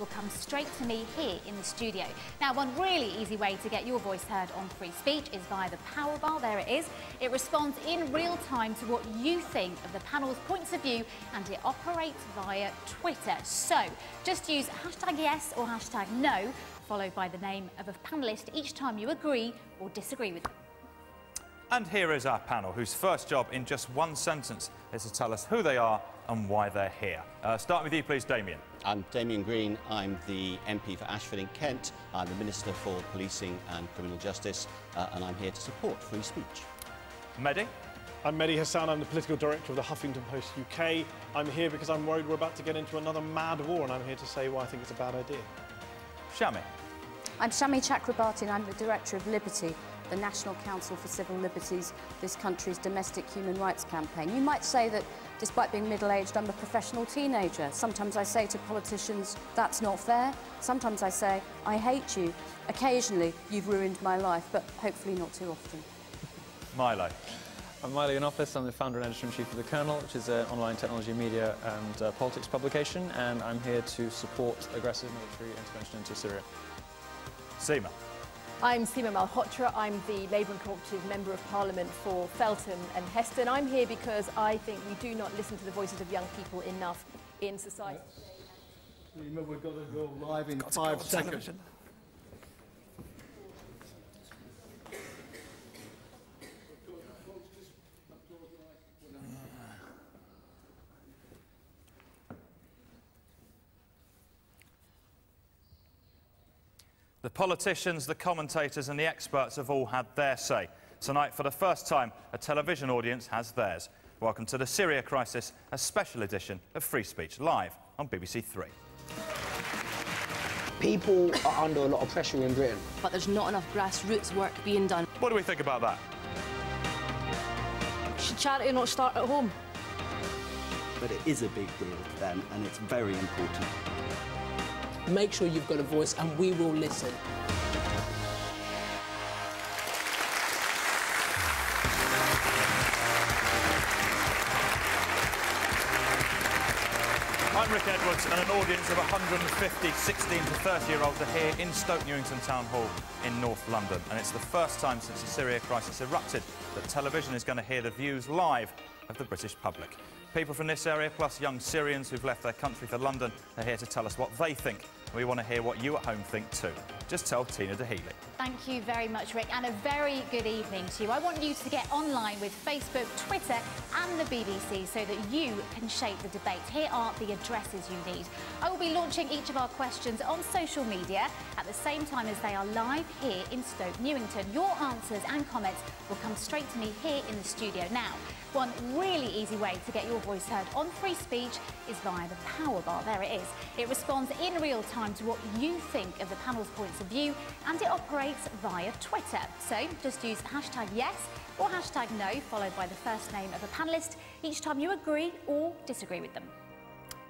will come straight to me here in the studio. Now, one really easy way to get your voice heard on free speech is via the power bar. There it is. It responds in real time to what you think of the panel's points of view and it operates via Twitter. So just use hashtag yes or hashtag no, followed by the name of a panellist each time you agree or disagree with them. And here is our panel, whose first job in just one sentence is to tell us who they are and why they're here. Uh, start with you, please, Damian. I'm Damian Green. I'm the MP for Ashford in Kent. I'm the Minister for Policing and Criminal Justice, uh, and I'm here to support free speech. Mehdi. I'm Mehdi Hasan, I'm the political director of the Huffington Post UK. I'm here because I'm worried we're about to get into another mad war, and I'm here to say why I think it's a bad idea. Shami. I'm Shami Chakrabarti, and I'm the director of Liberty, the National Council for Civil Liberties, this country's domestic human rights campaign. You might say that despite being middle-aged, I'm a professional teenager. Sometimes I say to politicians, that's not fair. Sometimes I say, I hate you. Occasionally, you've ruined my life, but hopefully not too often. Milo. I'm Milo Yiannopoulos, I'm the founder and editor-in-chief of The Kernel, which is an online technology, media and uh, politics publication, and I'm here to support aggressive military intervention into Syria. Seema. I'm Seema Malhotra. I'm the Labour and Cooperative Member of Parliament for Feltham and Heston. I'm here because I think we do not listen to the voices of young people enough in society. Remember, we've got to go live in five seconds. The politicians, the commentators and the experts have all had their say. Tonight, for the first time, a television audience has theirs. Welcome to the Syria Crisis, a special edition of Free Speech, live on BBC Three. People are under a lot of pressure in Britain. But there's not enough grassroots work being done. What do we think about that? Should charity not start at home? But it is a big deal to them, and it's very important. Make sure you've got a voice, and we will listen. I'm Rick Edwards, and an audience of 150 16 to 30 year olds are here in Stoke Newington Town Hall in North London. And it's the first time since the Syria crisis erupted that television is going to hear the views live of the British public. People from this area, plus young Syrians who've left their country for London, are here to tell us what they think. We want to hear what you at home think too. Just tell Tina Daheley. Thank you very much, Rick, and a very good evening to you. I want you to get online with Facebook, Twitter and the BBC so that you can shape the debate. Here are the addresses you need. I will be launching each of our questions on social media at the same time as they are live here in Stoke Newington. Your answers and comments will come straight to me here in the studio. Now, one really easy way to get your voice heard on free speech is via the power bar. There it is. It responds in real time to what you think of the panel's points of view and it operates via Twitter. So just use hashtag yes or hashtag no followed by the first name of a panellist each time you agree or disagree with them.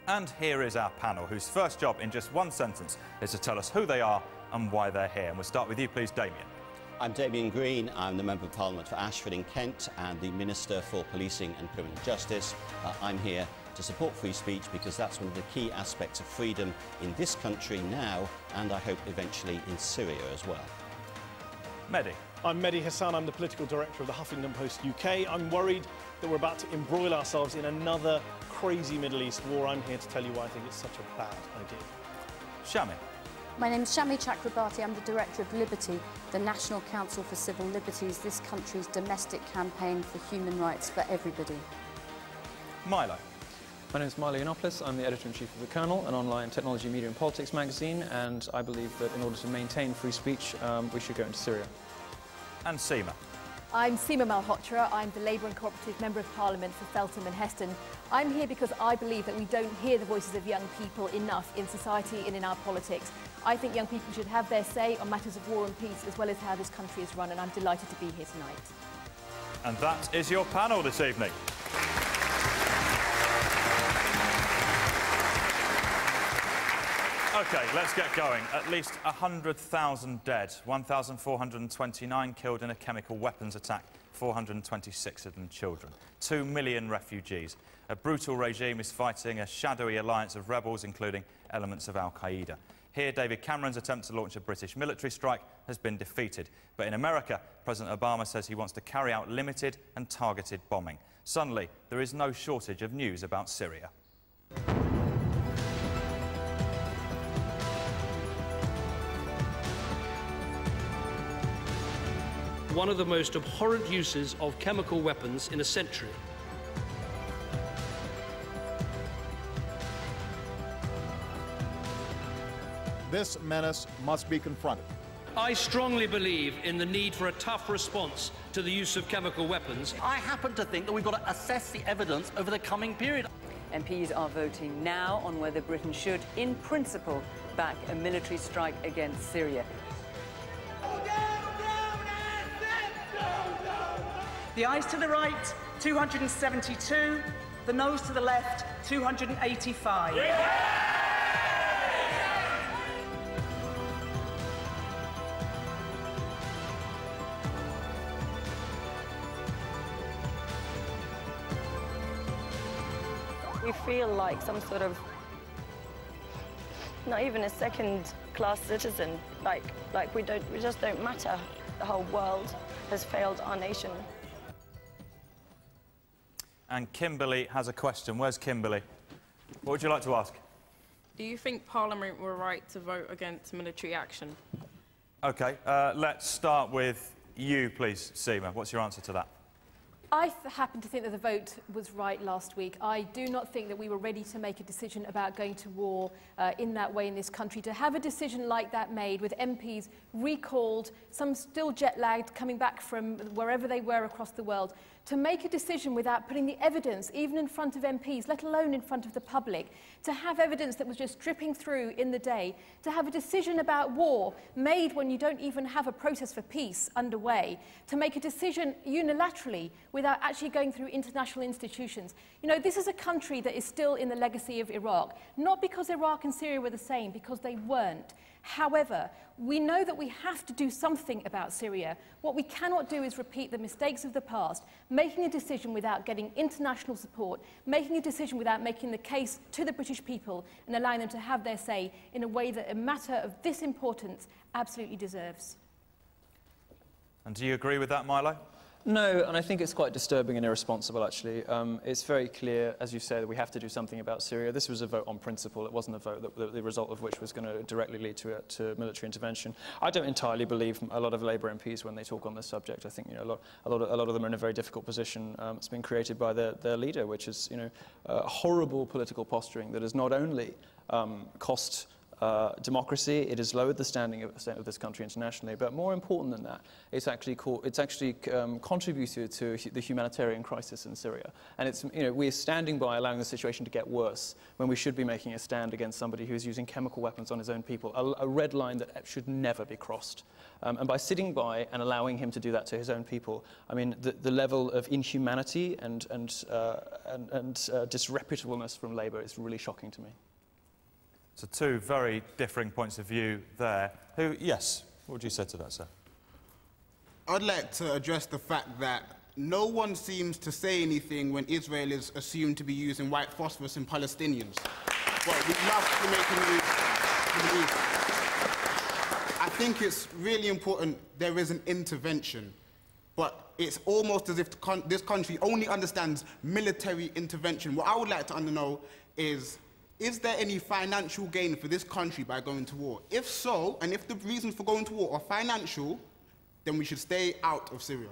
And here is our panel, whose first job in just one sentence is to tell us who they are and why they're here. And we'll start with you, please, Damian. I'm Damian Green. I'm the Member of Parliament for Ashford in Kent and the Minister for Policing and Criminal Justice. Uh, I'm here to support free speech because that's one of the key aspects of freedom in this country now and I hope eventually in Syria as well. Mehdi. I'm Mehdi Hasan. I'm the political director of the Huffington Post UK. I'm worried that we're about to embroil ourselves in another crazy Middle East war. I'm here to tell you why I think it's such a bad idea. Shami. My name is Shami Chakrabarti. I'm the director of Liberty, the National Council for Civil Liberties, this country's domestic campaign for human rights for everybody. Milo. My name is Milo Yiannopoulos. I'm the editor-in-chief of The Kernel, an online technology, media and politics magazine, and I believe that in order to maintain free speech, um, we should go into Syria. And Seema. I'm Seema Malhotra. I'm the Labour and Cooperative Member of Parliament for Feltham and Heston. I'm here because I believe that we don't hear the voices of young people enough in society and in our politics. I think young people should have their say on matters of war and peace as well as how this country is run and I'm delighted to be here tonight. And that is your panel this evening. OK, let's get going. At least 100,000 dead, 1,429 killed in a chemical weapons attack, 426 of them children. Two million refugees. A brutal regime is fighting a shadowy alliance of rebels, including elements of al-Qaeda. Here, David Cameron's attempt to launch a British military strike has been defeated. But in America, President Obama says he wants to carry out limited and targeted bombing. Suddenly, there is no shortage of news about Syria. One of the most abhorrent uses of chemical weapons in a century. This menace must be confronted. I strongly believe in the need for a tough response to the use of chemical weapons. I happen to think that we've got to assess the evidence over the coming period. MPs are voting now on whether Britain should, in principle, back a military strike against Syria. The ayes to the right, 272. The noes to the left, 285. Yeah! Feel like some sort of not even a second class citizen. Like like we don't we just don't matter. The whole world has failed our nation. And Kimberly has a question. Where's Kimberly what would you like to ask? Do you think parliament were right to vote against military action? Okay uh, let's start with you please Seema. What's your answer to that I happen to think that the vote was right last week. I do not think that we were ready to make a decision about going to war uh, in that way in this country. To have a decision like that made with MPs recalled, some still jet lagged, coming back from wherever they were across the world, to make a decision without putting the evidence, even in front of MPs, let alone in front of the public, to have evidence that was just dripping through in the day, to have a decision about war made when you don't even have a process for peace underway, to make a decision unilaterally without actually going through international institutions. You know, this is a country that is still in the legacy of Iraq, not because Iraq and Syria were the same, because they weren't. However, we know that we have to do something about Syria. What we cannot do is repeat the mistakes of the past, making a decision without getting international support, making a decision without making the case to the British people and allowing them to have their say in a way that a matter of this importance absolutely deserves. And do you agree with that, Milo? No, and I think it's quite disturbing and irresponsible, actually. Um, it's very clear, as you say, that we have to do something about Syria. This was a vote on principle. It wasn't a vote that, the, the result of which was going to directly lead to, to military intervention. I don't entirely believe a lot of Labour MPs when they talk on this subject. I think you know, a, lot, a, lot, of, a lot of them are in a very difficult position. Um, it's been created by their, their leader, which is you know, horrible political posturing that has not only um, cost uh, democracy. It has lowered the standing of, of, this country internationally. But more important than that, it's actually, called, it's actually um, contributed to the humanitarian crisis in Syria. And it's, you know, we're standing by allowing the situation to get worse when we should be making a stand against somebody who is using chemical weapons on his own people, a, a red line that should never be crossed. Um, and by sitting by and allowing him to do that to his own people, I mean, the, the level of inhumanity and, and, uh, and, and uh, disreputableness from Labour is really shocking to me. So two very differing points of view there. Who, yes, what would you say to that, sir? I'd like to address the fact that no one seems to say anything when Israel is assumed to be using white phosphorus in Palestinians. but we love to make news. I think it's really important there is an intervention, but it's almost as if this country only understands military intervention. What I would like to know is is there any financial gain for this country by going to war? If so, and if the reasons for going to war are financial, then we should stay out of Syria.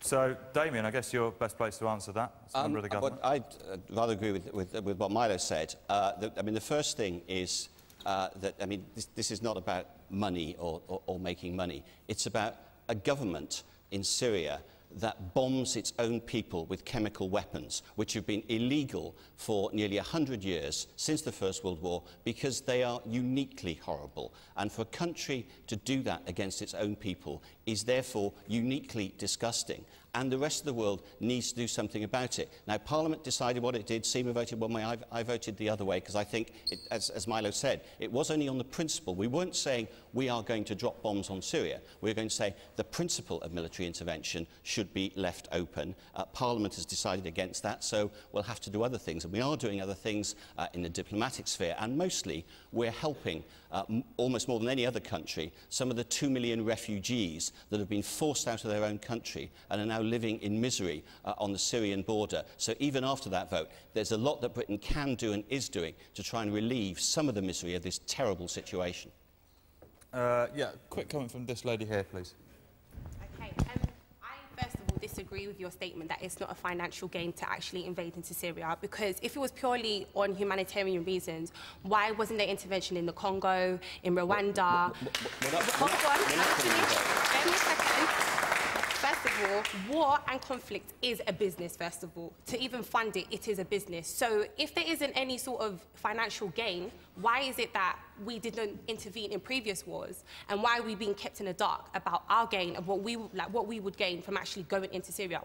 So, Damian, I guess you're best placed to answer that as a member of the government. I'd uh, rather agree with, with, with, what Milo said. Uh, the, I mean, the first thing is uh, that, I mean, this, this, is not about money or, or, or making money. It's about a government in Syria that bombs its own people with chemical weapons, which have been illegal for nearly 100 years since the First World War because they are uniquely horrible. And for a country to do that against its own people is therefore uniquely disgusting. And the rest of the world needs to do something about it. Now, Parliament decided what it did. Seema voted one way, I, I voted the other way, because I think, it, as, as Milo said, it was only on the principle. We weren't saying we are going to drop bombs on Syria. We were going to say the principle of military intervention should be left open. Uh, Parliament has decided against that, so we'll have to do other things. And we are doing other things uh, in the diplomatic sphere, and mostly we're helping, uh, almost more than any other country, some of the two million refugees that have been forced out of their own country and are now living in misery uh, on the Syrian border. So even after that vote, there's a lot that Britain can do and is doing to try and relieve some of the misery of this terrible situation. Uh, yeah, quick comment from this lady here, please. Okay, um, I first of all disagree with your statement that it's not a financial gain to actually invade into Syria because if it was purely on humanitarian reasons, why wasn't there intervention in the Congo, in Rwanda? Hold on, let war and conflict is a business, first of all. To even fund it, it is a business. So if there isn't any sort of financial gain, why is it that we didn't intervene in previous wars? And why are we being kept in the dark about our gain of what we, like, what we would gain from actually going into Syria?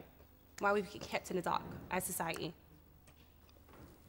Why are we kept in the dark as society?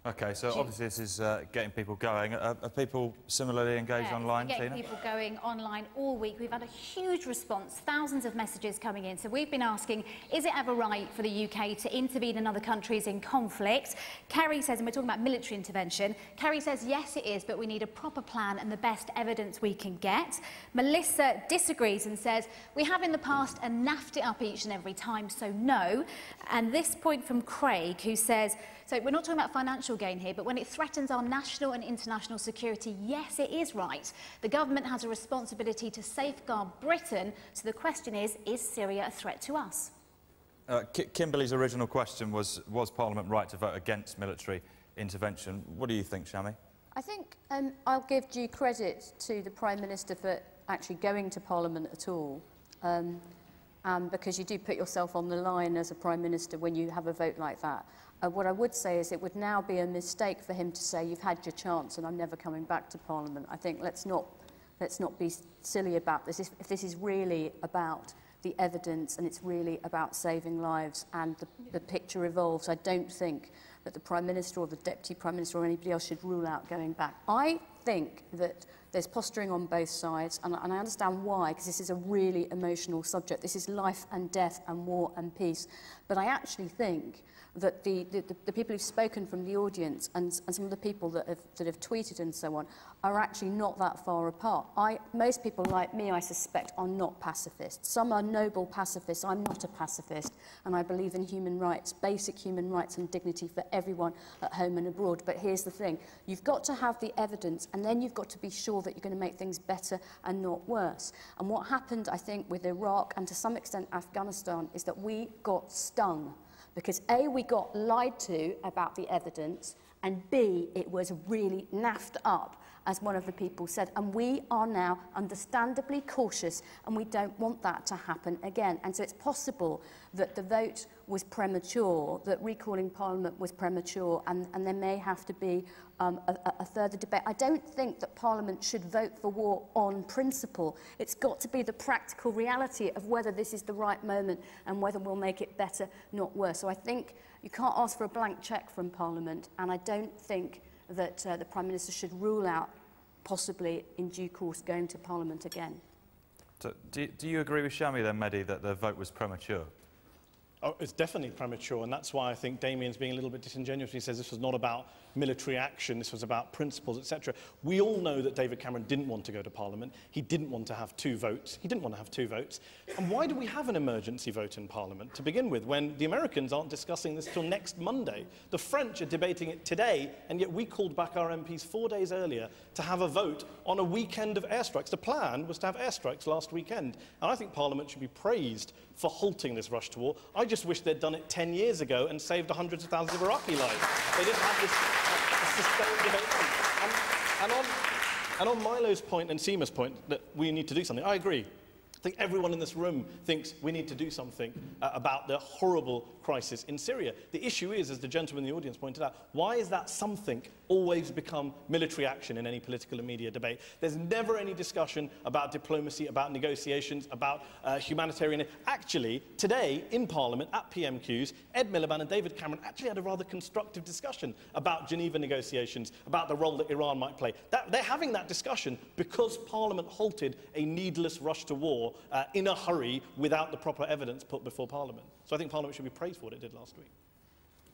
Okay, so obviously this is uh, getting people going. Are, are people similarly engaged Yeah, online, getting Tina? people going online all week. We've had a huge response, thousands of messages coming in. So we've been asking, is it ever right for the UK to intervene in other countries in conflict? Kerry says, and we're talking about military intervention, Kerry says, yes, it is, but we need a proper plan and the best evidence we can get. Melissa disagrees and says, we have in the past and naffed it up each and every time, so no. And this point from Craig, who says, so we're not talking about financial gain here, but when it threatens our national and international security, yes, it is right. The government has a responsibility to safeguard Britain. So the question is, is Syria a threat to us? Uh, Ki Kimberly's original question was, was Parliament right to vote against military intervention? What do you think, Shami? I think um, I'll give due credit to the Prime Minister for actually going to Parliament at all. Um, um, because you do put yourself on the line as a Prime Minister when you have a vote like that. Uh, what I would say is it would now be a mistake for him to say, you've had your chance and I'm never coming back to Parliament. I think let's not, let's not be silly about this. If, if this is really about the evidence and it's really about saving lives and the, the picture evolves, I don't think that the Prime Minister or the Deputy Prime Minister or anybody else should rule out going back. I think that there's posturing on both sides, and, and I understand why, because this is a really emotional subject. This is life and death and war and peace. But I actually think that the, the, the people who've spoken from the audience and, and some of the people that have, that have tweeted and so on are actually not that far apart. I, most people like me, I suspect, are not pacifists. Some are noble pacifists. I'm not a pacifist, and I believe in human rights, basic human rights and dignity for everyone at home and abroad. But here's the thing. You've got to have the evidence, and then you've got to be sure that you're going to make things better and not worse. And what happened, I think, with Iraq and to some extent Afghanistan is that we got stung Because A, we got lied to about the evidence, and B, it was really naffed up, as one of the people said. And we are now understandably cautious, and we don't want that to happen again. And so it's possible that the vote was premature, that recalling Parliament was premature, and, and there may have to be um, a, a further debate. I don't think that Parliament should vote for war on principle. It's got to be the practical reality of whether this is the right moment and whether we'll make it better, not worse. So I think you can't ask for a blank cheque from Parliament, and I don't think that uh, the Prime Minister should rule out possibly in due course going to Parliament again. So, do, do you agree with Shami then, Mehdi, that the vote was premature? Oh, it's definitely premature, and that's why I think Damian's being a little bit disingenuous. He says this was not about military action, this was about principles, etc. We all know that David Cameron didn't want to go to Parliament. He didn't want to have two votes. He didn't want to have two votes. And why do we have an emergency vote in Parliament to begin with when the Americans aren't discussing this till next Monday? The French are debating it today, and yet we called back our MPs four days earlier to have a vote on a weekend of airstrikes. The plan was to have airstrikes last weekend. And I think Parliament should be praised for halting this rush to war. I just wish they'd done it 10 years ago and saved hundreds of thousands of Iraqi lives. They didn't have this sustained debate. And, and, on, and on Milo's point and Seema's point that we need to do something, I agree. I think everyone in this room thinks we need to do something uh, about the horrible crisis in Syria. The issue is, as the gentleman in the audience pointed out, why is that something always become military action in any political and media debate. There's never any discussion about diplomacy, about negotiations, about uh, humanitarian. Actually, today in Parliament at PMQs, Ed Miliband and David Cameron actually had a rather constructive discussion about Geneva negotiations, about the role that Iran might play. That, they're having that discussion because Parliament halted a needless rush to war uh, in a hurry without the proper evidence put before Parliament. So I think Parliament should be praised for what it did last week.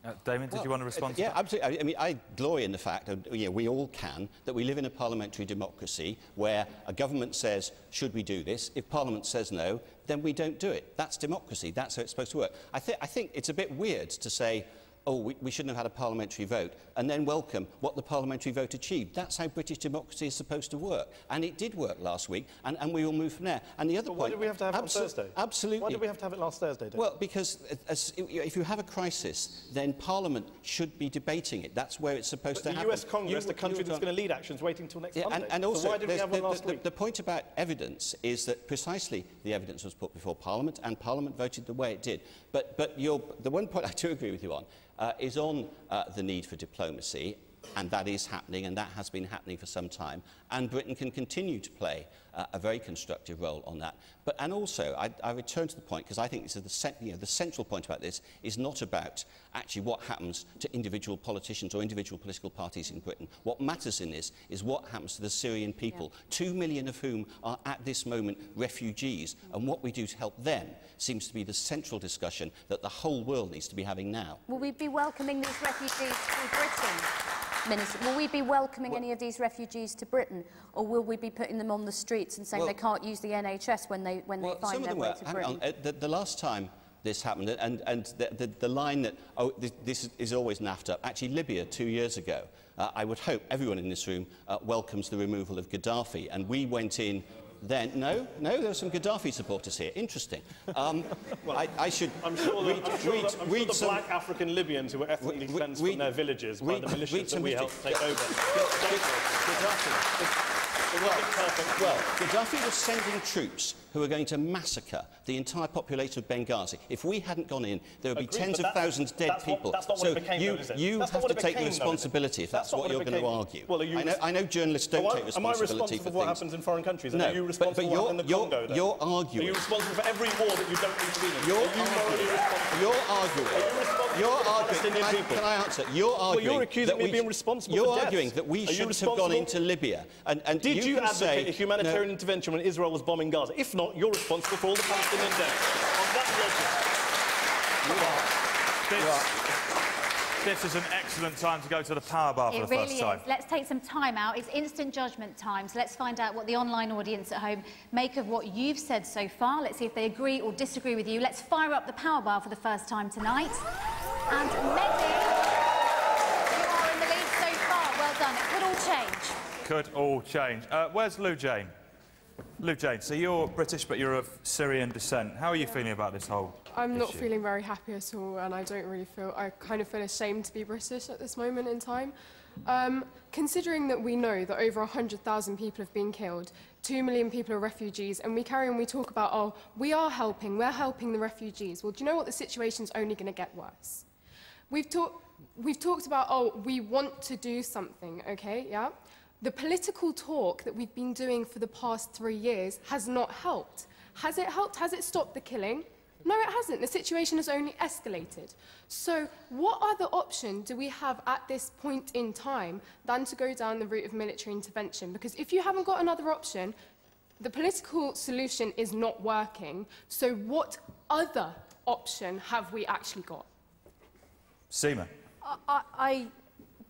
Uh, Damian, did Well, you want to respond to yeah, that? absolutely. I, mean, I glory in the fact, and you know, we all can, that we live in a parliamentary democracy where a government says, should we do this? If Parliament says no, then we don't do it. That's democracy. That's how it's supposed to work. I, th I think it's a bit weird to say, oh, we, we shouldn't have had a parliamentary vote, and then welcome what the parliamentary vote achieved. That's how British democracy is supposed to work. And it did work last week, and, and we will move from there. And the other point... why did we have to have it on Thursday? Absolutely. Why did we have to have it last Thursday, David? Well, because as, if you have a crisis, then Parliament should be debating it. That's where it's supposed But to the happen. The US Congress, You- the country that's going to lead actions, waiting until next Yeah, Monday. and, and So also, why did we have one the, last the, week? the point about evidence is that precisely the evidence was put before Parliament, and Parliament voted the way it did. But, but the one point I do agree with you on uh, is on uh, the need for diplomacy, and that is happening, and that has been happening for some time, and Britain can continue to play uh, a very constructive role on that. But, and also, I, I return to the point, because I think this is the, you know, the central point about this is not about actually what happens to individual politicians or individual political parties in Britain. What matters in this is what happens to the Syrian people, two million of whom are at this moment refugees, and what we do to help them seems to be the central discussion that the whole world needs to be having now. Will we be welcoming these refugees to Britain? Minister, will we be welcoming any of these refugees to Britain, or will we be putting them on the streets and saying Well- they can't use the NHS when they when Well, they find their way were. to Britain? on. Uh, the, the last time this happened, and, and the, the, the line that, oh, this, this is always naffed up, actually Libya two years ago, uh, I would hope everyone in this room uh, welcomes the removal of Gaddafi, and we went in then, no, no, there were some Gaddafi supporters here. Interesting. Um, I, I should I'm sure, read, the, I'm sure, read, the, I'm read sure the some, black African Libyans who were ethnically Re- re- cleansed read- from their villages by read- the read militias that we history. helped take over. Well, well, Gaddafi was sending troops who were going to massacre the entire population of Benghazi. If we hadn't gone in, there would be Agreed, tens of thousands dead that's what- people. that's not what so it became, you, though, is it? you That's have to what take the became, though, responsibility if That's that's, what what you're going to argue. Well, are you I, know, I know journalists don't Well, take am I responsibility responsible for for what happens in foreign countries? And No, are you but- responsible but for what you're- in the you're- Congo? then? you're Are you responsible for every war that you don't be in? You're are you morally responsible? You're arguing. You're arguing. Can I, can I answer? You're Well, arguing. you're accusing that me of we- being responsible You're for deaths. arguing that we Are shouldn't have gone into Libya. And, and Did you, can advocate say, a humanitarian no, intervention when Israel was bombing Gaza? If not, you're responsible for all the Palestinian deaths. On that logic. This, this is an excellent time to go to the power bar for It the really first is. time. Let's take some time out. It's instant judgment time. So let's find out what the online audience at home make of what you've said so far. Let's see if they agree or disagree with you. Let's fire up the power bar for the first time tonight. And Mehdi, you are in the lead so far. Well done. It could all change. Could all change. Uh, where's Lou Jane? Lou Jane, so you're British, but you're of Syrian descent. How are you feeling about this whole I'm not feeling very happy at all, and I don't really feel. I kind of feel ashamed to be British at this moment in time. Um, considering that we know that over 100,000 people have been killed, 2 million people are refugees, and we carry on, we talk about, oh, we are helping, we're helping the refugees. Well, do you know what? The situation's only going to get worse. We've, talk, we've talked about, oh, we want to do something, okay, yeah? The political talk that we've been doing for the past three years has not helped. Has it helped? Has it stopped the killing? No, it hasn't. The situation has only escalated. So, what other option do we have at this point in time than to go down the route of military intervention? Because if you haven't got another option, the political solution is not working. So, what other option have we actually got? Seema. I, I, I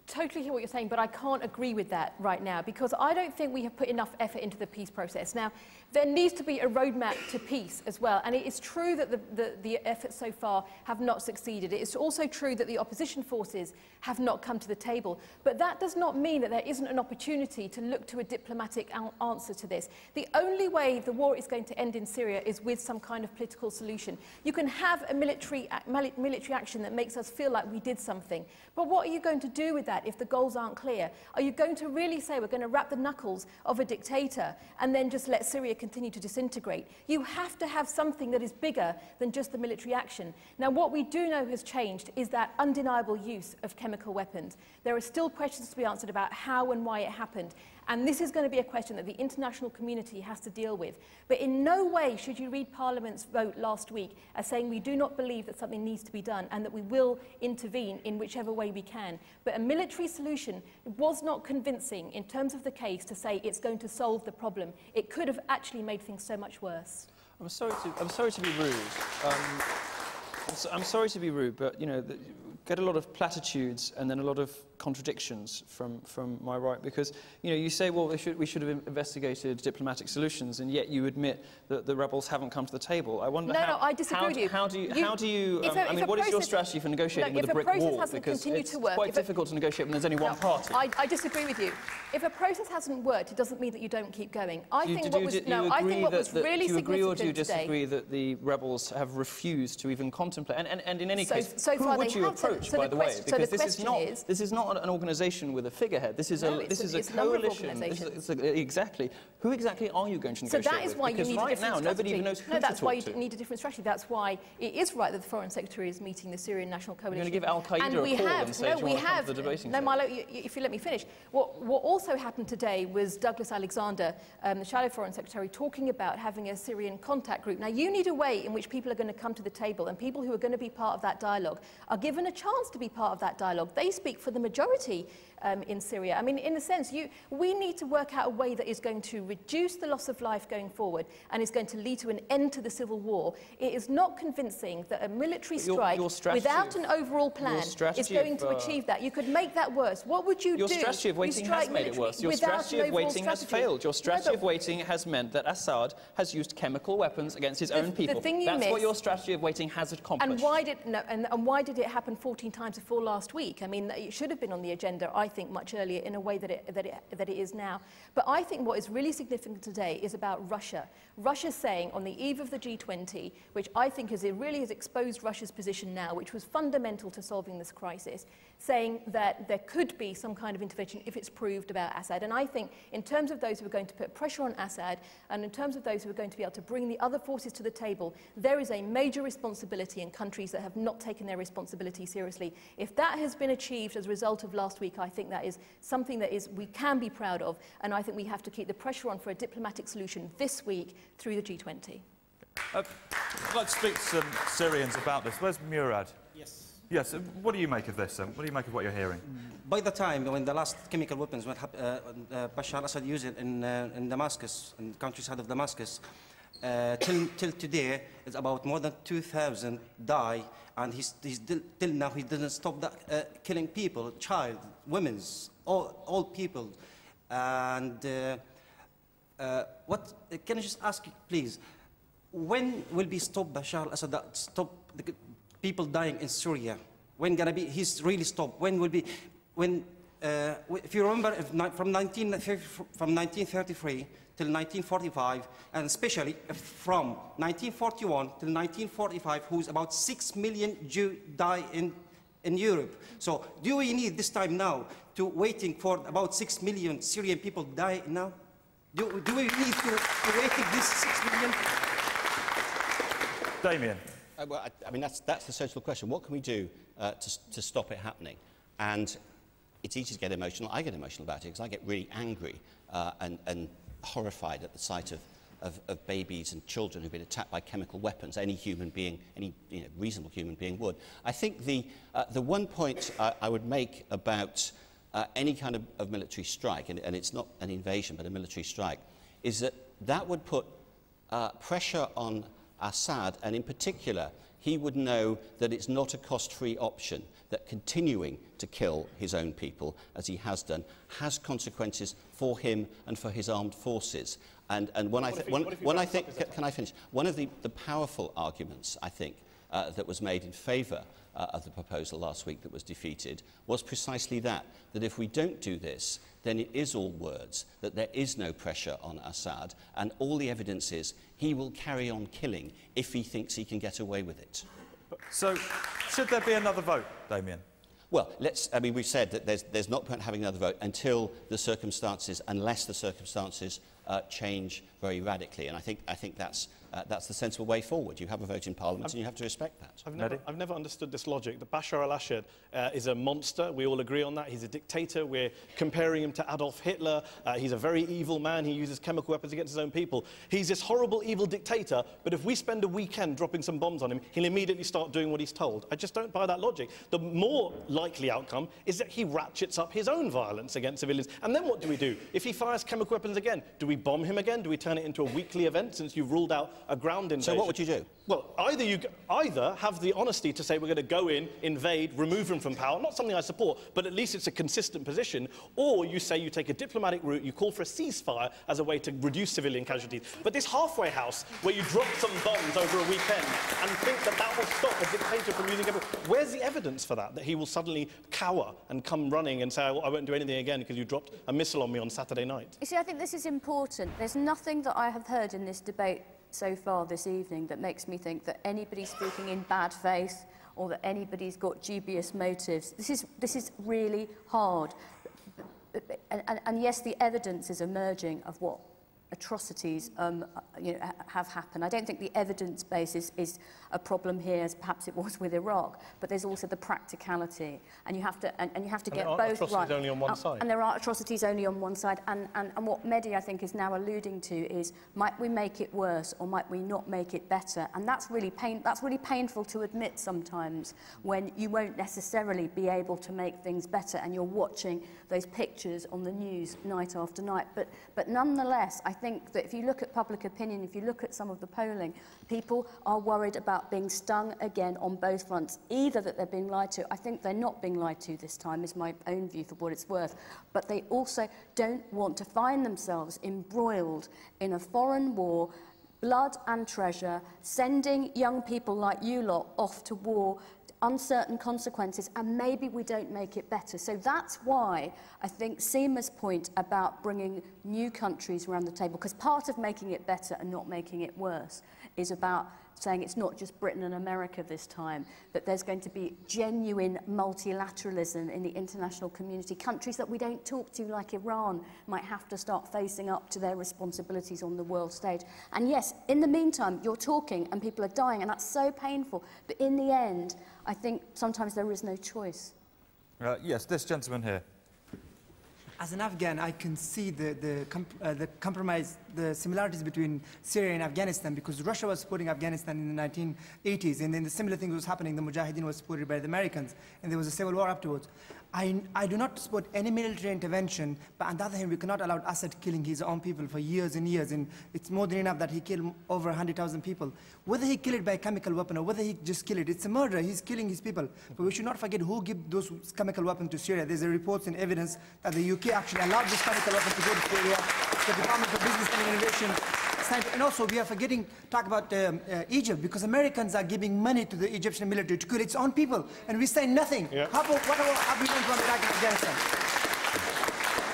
totally hear what you're saying, but I can't agree with that right now because I don't think we have put enough effort into the peace process. Now, there needs to be a roadmap to peace as well, and it is true that the, the, the efforts so far have not succeeded. It is also true that the opposition forces have not come to the table, but that does not mean that there isn't an opportunity to look to a diplomatic answer to this. The only way the war is going to end in Syria is with some kind of political solution. You can have a military, military action that makes us feel like we did something, but what are you going to do with that? that if the goals aren't clear? Are you going to really say we're going to wrap the knuckles of a dictator and then just let Syria continue to disintegrate? You have to have something that is bigger than just the military action. Now, what we do know has changed is that undeniable use of chemical weapons. There are still questions to be answered about how and why it happened. And this is going to be a question that the international community has to deal with. But in no way should you read Parliament's vote last week as saying we do not believe that something needs to be done and that we will intervene in whichever way we can. But a military solution was not convincing in terms of the case to say it's going to solve the problem. It could have actually made things so much worse. I'm sorry to, I'm sorry to be rude. Um, I'm, so, I'm sorry to be rude, but you know, the, get a lot of platitudes and then a lot of contradictions from, from my right. Because you know you say well we should, we should have investigated diplomatic solutions and yet you admit that the rebels haven't come to the table. I wonder no, how, no, I disagree how, with you. how do you, you how do you um, a, I mean what process, is your strategy for negotiating look, with a brick wall? because it's to work, quite difficult to negotiate when there's only one party. I, I disagree with you. If a process hasn't worked it doesn't mean that you don't keep going. I do, think do, what was do, no I think what that, was really do you agree or do you today, disagree that the rebels have refused to even contemplate? And, and, and in any so, case so who far would they you approach by the way? question, because this is not this is not an organisation with a figurehead this is a no, this is a, a it's coalition this is, it's a, exactly who exactly are you going to negotiate So that is with? why because you need right a different now strategy. nobody even knows who no, that's why you to. need a different strategy. That's why it is right that the Foreign Secretary is meeting the Syrian National Coalition. You're going to give Al Qaeda and a we call have, and say, no, we want to come have, to the debating No? Milo, you, if you let me finish. What, what also happened today was Douglas Alexander, um, the shadow Foreign Secretary, talking about having a Syrian contact group. Now, you need a way in which people are going to come to the table, and people who are going to be part of that dialogue are given a chance to be part of that dialogue. They speak for the majority majority um, in Syria. I mean, in a sense, you, we need to work out a way that is going to reduce the loss of life going forward and is going to lead to an end to the civil war. It is not convincing that a military your- strike your strategy without an overall plan is going of, to uh, achieve that. You could make that worse. What would you Your do? strategy of waiting has made it worse. Your strategy of waiting has failed. Your strategy but of waiting has meant that Assad has used chemical weapons against his The- own the people. That's what your strategy of waiting has accomplished. And why did no, and, and why did it happen 14 times before last week? I mean, it should have been on the agenda, I think, much earlier in a way that it, that it, that it is now. But I think what is really significant today is about Russia. Russia saying on the eve of the G20, which I think it really has exposed Russia's position now, which was fundamental to solving this crisis, saying that there could be some kind of intervention if it's proved about Assad. And I think in terms of those who are going to put pressure on Assad and in terms of those who are going to be able to bring the other forces to the table, there is a major responsibility in countries that have not taken their responsibility seriously. If that has been achieved as a result of last week, I think that is something that is we can be proud of. And I think we have to keep the pressure on for a diplomatic solution this week through the G20. Uh, I'd like to speak to some Syrians about this. Where's Murad? Yes. Uh, what do you make of this? Um, what do you make of what you're hearing? By the time when the last chemical weapons uh, uh, Bashar al-Assad used it in, in Damascus, in the countryside of Damascus, uh, till, till today, it's about more than 2,000 die, and he's, he's till now he didn't stop that, uh, killing people, child, women's, all, all people. And uh, what, can I just ask you, please, when will be stop Bashar al-Assad, stop the people dying in Syria? When gonna be, he's really stopped? When will be, when, uh, if you remember, if from, 19, from 1933 till 1945, and especially from 1941 till 1945, who's about 6 million Jews die in, in Europe. So do we need this time now to waiting for about 6 million Syrian people die now? Do, do we need to, to waiting this 6 million? Damian. Uh, well, I, I mean, that's, that's the central question. What can we do uh, to, to stop it happening? And it's easy to get emotional. I get emotional about it because I get really angry uh, and, and horrified at the sight of, of, of babies and children who've been attacked by chemical weapons. Any human being, any you know, reasonable human being would. I think the, uh, the one point I, I would make about uh, any kind of, of military strike, and, and it's not an invasion but a military strike, is that that would put uh, pressure on Assad, and in particular, he would know that it's not a cost-free option, that continuing to kill his own people, as he has done, has consequences for him and for his armed forces. And, and when I, What if th- he- when, what if he when I think, can I finish? One of the, the powerful arguments, I think, uh, that was made in favour uh, of the proposal last week that was defeated was precisely that, that if we don't do this, then it is all words, that there is no pressure on Assad, and all the evidence is he will carry on killing if he thinks he can get away with it. So, should there be another vote, Damian? Well, let's, I mean, we've said that there's, there's not point having another vote until the circumstances, unless the circumstances uh, change very radically. And I think, I think that's, uh, that's the sensible way forward. You have a vote in Parliament I've, and you have to respect that. I've never, I've never understood this logic. The Bashar al-Assad uh, is a monster. We all agree on that. He's a dictator. We're comparing him to Adolf Hitler. Uh, he's a very evil man. He uses chemical weapons against his own people. He's this horrible, evil dictator, but if we spend a weekend dropping some bombs on him, he'll immediately start doing what he's told. I just don't buy that logic. The more likely outcome is that he ratchets up his own violence against civilians. And then what do we do? If he fires chemical weapons again, do we bomb him again? Do we turn it into a weekly event since you've ruled out a ground invasion? So what would you do? Well, either you either have the honesty to say we're going to go in, invade, remove him from power, not something I support, but at least it's a consistent position, or you say you take a diplomatic route, you call for a ceasefire as a way to reduce civilian casualties. But this halfway house where you drop some bombs over a weekend and think that that will stop a dictator from using everything, where's the evidence for that? That he will suddenly cower and come running and say, I won't do anything again because you dropped a missile on me on Saturday night. You see, I think this is important. There's nothing that I have heard in this debate so far this evening that makes me think that anybody's speaking in bad faith or that anybody's got dubious motives. This is, this is really hard. And, and, and yes, the evidence is emerging of what atrocities um, you know, have happened. I don't think the evidence base is, is a problem here as perhaps it was with Iraq, but there's also the practicality. And you have to, and, and you have to and get there both atrocities right. only on one Uh, side. And there are atrocities only on one side. And, and, and what Mehdi, I think, is now alluding to is, might we make it worse or might we not make it better? And that's really, pain, that's really painful to admit sometimes when you won't necessarily be able to make things better and you're watching those pictures on the news night after night. But, but nonetheless, I think that if you look at public opinion, if you look at some of the polling, people are worried about being stung again on both fronts. Either that they're being lied to, I think they're not being lied to this time, is my own view for what it's worth, but they also don't want to find themselves embroiled in a foreign war blood and treasure, sending young people like you lot off to war uncertain consequences and maybe we don't make it better. So that's why I think Seema's point about bringing new countries around the table, because part of making it better and not making it worse is about saying it's not just Britain and America this time, that there's going to be genuine multilateralism in the international community. Countries that we don't talk to, like Iran, might have to start facing up to their responsibilities on the world stage. And yes, in the meantime, you're talking and people are dying, and that's so painful. But in the end, I think sometimes there is no choice. Uh, yes, this gentleman here. As an Afghan, I can see the, the, comp uh, the compromise, the similarities between Syria and Afghanistan because Russia was supporting Afghanistan in the 1980s and then the similar thing was happening. The Mujahideen was supported by the Americans and there was a civil war afterwards. I, I do not support any military intervention, but on the other hand, we cannot allow Assad killing his own people for years and years, and it's more than enough that he killed over 100,000 people. Whether he killed it by chemical weapon or whether he just killed it, it's a murder. He's killing his people. But we should not forget who gave those chemical weapons to Syria. There's a reports and evidence that the UK actually allowed this chemical weapon to go to Syria. The Department for Business and Innovation and also, we are forgetting talk about um, uh, Egypt because Americans are giving money to the Egyptian military to kill its own people, and we say nothing. Yeah. How about what have we done from Iraq and Afghanistan?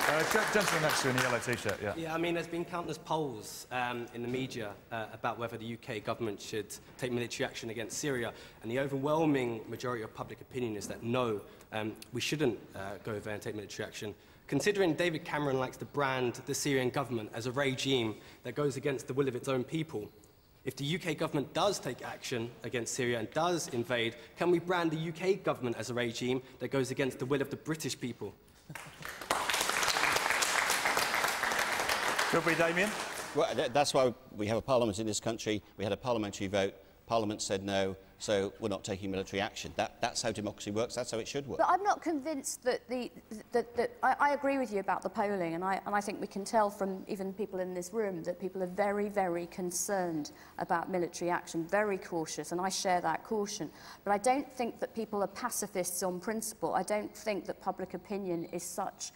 Uh, gentleman next to you in the yellow t-shirt, yeah. Yeah, I mean, there's been countless polls um, in the media uh, about whether the UK government should take military action against Syria, and the overwhelming majority of public opinion is that no, um, we shouldn't uh, go there and take military action. Considering David Cameron likes to brand the Syrian government as a regime that goes against the will of its own people, if the UK government does take action against Syria and does invade, can we brand the UK government as a regime that goes against the will of the British people? Could we, Damian? Well, that's why we have a parliament in this country. We had a parliamentary vote. Parliament said no, so we're not taking military action. That, that's how democracy works. That's how it should work. But I'm not convinced that the... That, that, I, I agree with you about the polling, and I, and I think we can tell from even people in this room that people are very, very concerned about military action, very cautious, and I share that caution. But I don't think that people are pacifists on principle. I don't think that public opinion is such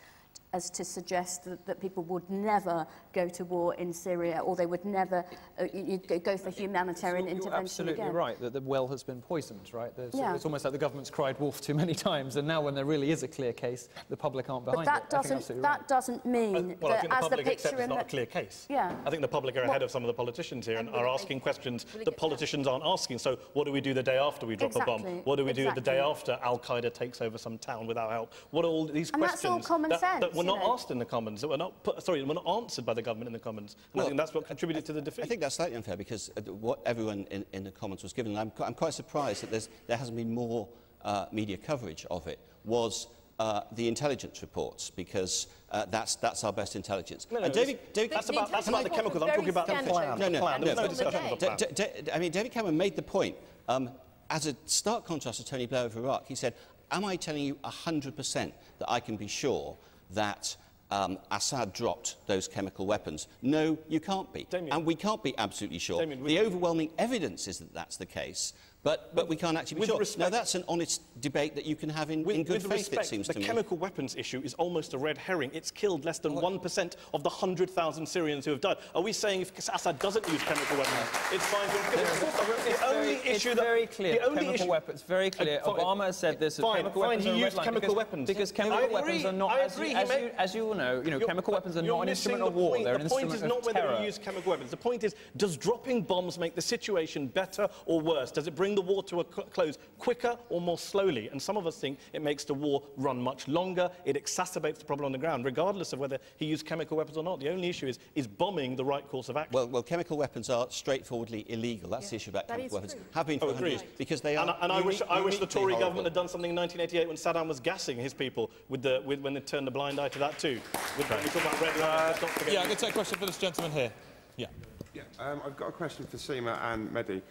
as to suggest that, that people would never go to war in Syria or they would never uh, you, you go for humanitarian You're intervention absolutely again. right that the well has been poisoned, right? There's, Yeah. It's almost like the government's cried wolf too many times, and now when there really is a clear case, the public aren't But behind that it. Doesn't that right. doesn't mean Well, I that think the as the public picture accepts it's not a clear case. Yeah. I think the public are ahead of some of the politicians here and are asking questions that politicians aren't asking. So what do we do the day after we drop a bomb? Exactly, What do we do the day after Al-Qaeda takes over some town without help? What are all these And that's questions all common that, sense, that were not know. asked in the Commons, that were not put, sorry, were not answered by the government in the Commons? And Well, I think that's what contributed to the defeat. I think that's slightly unfair because uh, what everyone in, in the Commons was given, and I'm, I'm quite surprised that there's, there hasn't been more uh, media coverage of it, was uh, the intelligence reports because uh, that's, that's our best intelligence. No, no, and David, David, that's about- that's about the chemicals. I'm talking about the plan. No, no, Plan. There was no no, discussion of a plan. D- D- D- I mean, David Cameron made the point, um, as a stark contrast to Tony Blair of Iraq, he said, am I telling you 100% that I can be sure that um, Assad dropped those chemical weapons? No, you can't be. And we can't be absolutely sure. Damian, the overwhelming evidence is that that's the case. But, but we can't actually be with sure. respect- now, that's an honest debate that you can have in, With, in good faith, respect, it seems to me. The chemical weapons issue is almost a red herring. It's killed less than 1% of the 100,000 Syrians who have died. Are we saying if Assad doesn't use chemical weapons, it's fine to? It's The only very, issue it's that... very clear. The only chemical issue... weapons, very clear. Uh. Obama has said this. Fine, chemical fine, weapons he are a red used chemical because, weapons. Because chemical agree, weapons are not, as, agree, you, as, you, as you all know, you know, chemical weapons are not an instrument of war. They're an instrument of the point is not whether terror. you use chemical weapons. The point is, does dropping bombs make the situation better or worse? Does it bring the war to a close quicker or more slowly? And some of us think it makes the war run much longer. It exacerbates the problem on the ground, regardless of whether he used chemical weapons or not. The only issue is, is bombing the right course of action? Well, well, chemical weapons are straightforwardly illegal. That's the issue about That chemical weapons. true. Have been for Oh, 100 years agreed. because they are. and I wish, I wish the Tory horrible. government had done something in 1988 when Saddam was gassing his people with the, with, when they turned a blind eye to that too. With, when we talk about red lines, let's not forget- Yeah, I'm going to take a question for this gentleman here. Yeah. Yeah, um, I've got a question for Seema and Mehdi.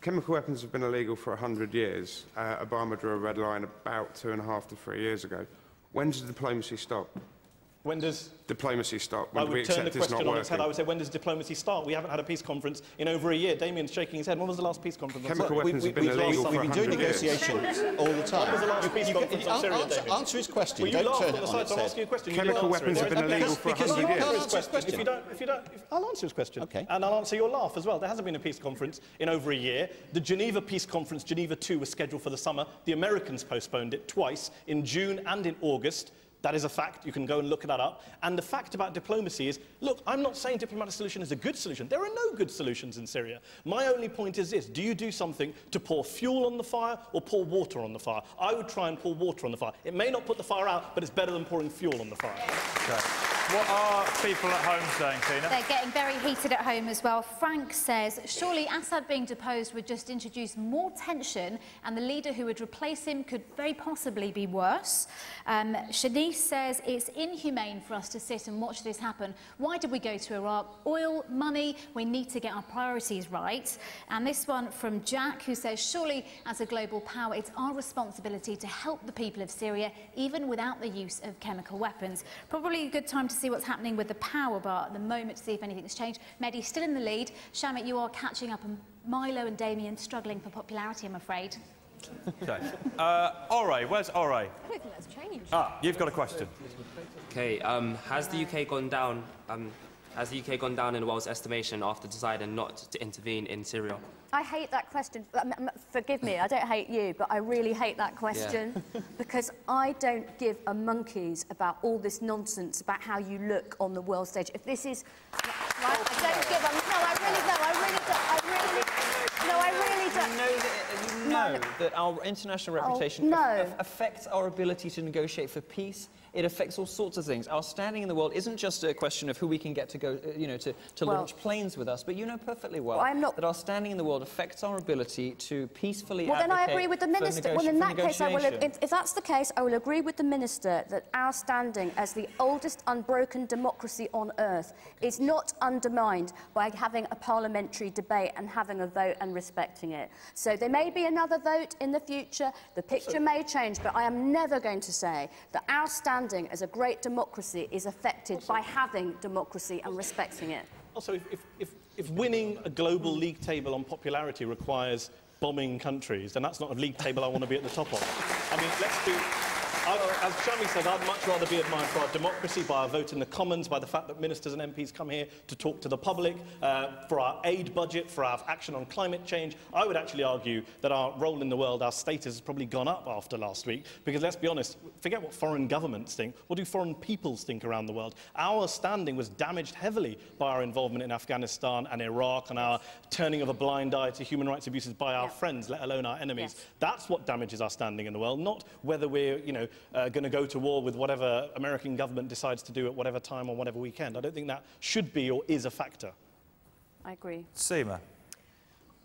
Chemical weapons have been illegal for 100 years. Uh, Obama drew a red line about two and a half to three years ago. When does diplomacy stop? When does diplomacy stop? I When do we would turn the accept it's question on its head. I would say, when does diplomacy start? We haven't had a peace conference in over a year. Damian's shaking his head. When was the last peace conference? Chemical Syria? weapons have been we've illegal lost for We've been doing years. negotiations all the time. When was the last peace You conference can- on Syria, answer, David? answer his question. Well, you don't turn on it the on side, so I'm head. asking you a question. Chemical didn't weapons have been Because- illegal for because 100 you years. can't Answer answer his his question. If you don't, if you don't, if, I'll answer his question. Okay. And I'll answer your laugh as well. There hasn't been a peace conference in over a year. The Geneva Peace Conference, Geneva 2, was scheduled for the summer. The Americans postponed it twice, in June and in August. That is a fact. You can go and look that up. And the fact about diplomacy is, look, I'm not saying diplomatic solution is a good solution. There are no good solutions in Syria. My only point is this. Do you do something to pour fuel on the fire or pour water on the fire? I would try and pour water on the fire. It may not put the fire out, but it's better than pouring fuel on the fire. What are people at home saying, Tina? They're getting very heated at home as well. Frank says, surely Assad being deposed would just introduce more tension and the leader who would replace him could very possibly be worse. Um, Shanice says, it's inhumane for us to sit and watch this happen. Why did we go to Iraq? Oil, money, we need to get our priorities right. And this one from Jack, who says, surely as a global power, it's our responsibility to help the people of Syria, even without the use of chemical weapons. Probably a good time to see what's happening with the power bar at the moment to see if anything's changed. Mehdi still in the lead. Shami, you are catching up, and Milo and Damian struggling for popularity, I'm afraid. Okay. Uh, Ore, where's Ore? I don't think that's changed. Ah, you've got a question. Okay, um, has the UK gone down? Um, has the UK gone down in the world's estimation after deciding not to intervene in Syria? I hate that question. Um, um, Forgive me, I don't hate you, but I really hate that question because I don't give a monkeys about all this nonsense about how you look on the world stage. If this is, right, I don't give a no. I really don't. I really don't. I really, no, I really don't. You know that, you know that our international Oh, reputation no. affects our ability to negotiate for peace. It affects all sorts of things. Our standing in the world isn't just a question of who we can get to go, uh, you know, to, to Well- launch planes with us, but you know perfectly well, Well, I'm not- that our standing in the world affects our ability to peacefully Well, then I agree with the minister. Well, in that case, I will. If, if that's the case, I will agree with the minister that our standing as the oldest unbroken democracy on earth is not undermined by having a parliamentary debate and having a vote and respecting it. So there may be another vote in the future. The picture may change, but I am never going to say that our standing as a great democracy is affected by having democracy and respecting it. Also, if, if, if, if winning a global league table on popularity requires bombing countries, then that's not a league table I want to be at the top of. I mean, let's do... I, as Shami said, I'd much rather be admired for our democracy, by our vote in the Commons, by the fact that ministers and MPs come here to talk to the public, uh, for our aid budget, for our action on climate change. I would actually argue that our role in the world, our status has probably gone up after last week, because let's be honest, forget what foreign governments think. What do foreign peoples think around the world? Our standing was damaged heavily by our involvement in Afghanistan and Iraq and our turning of a blind eye to human rights abuses by our friends, let alone our enemies. Yes. That's what damages our standing in the world, not whether we're, you know, uh, going to go to war with whatever American government decides to do at whatever time or whatever weekend. I don't think that should be or is a factor. I agree. Seema.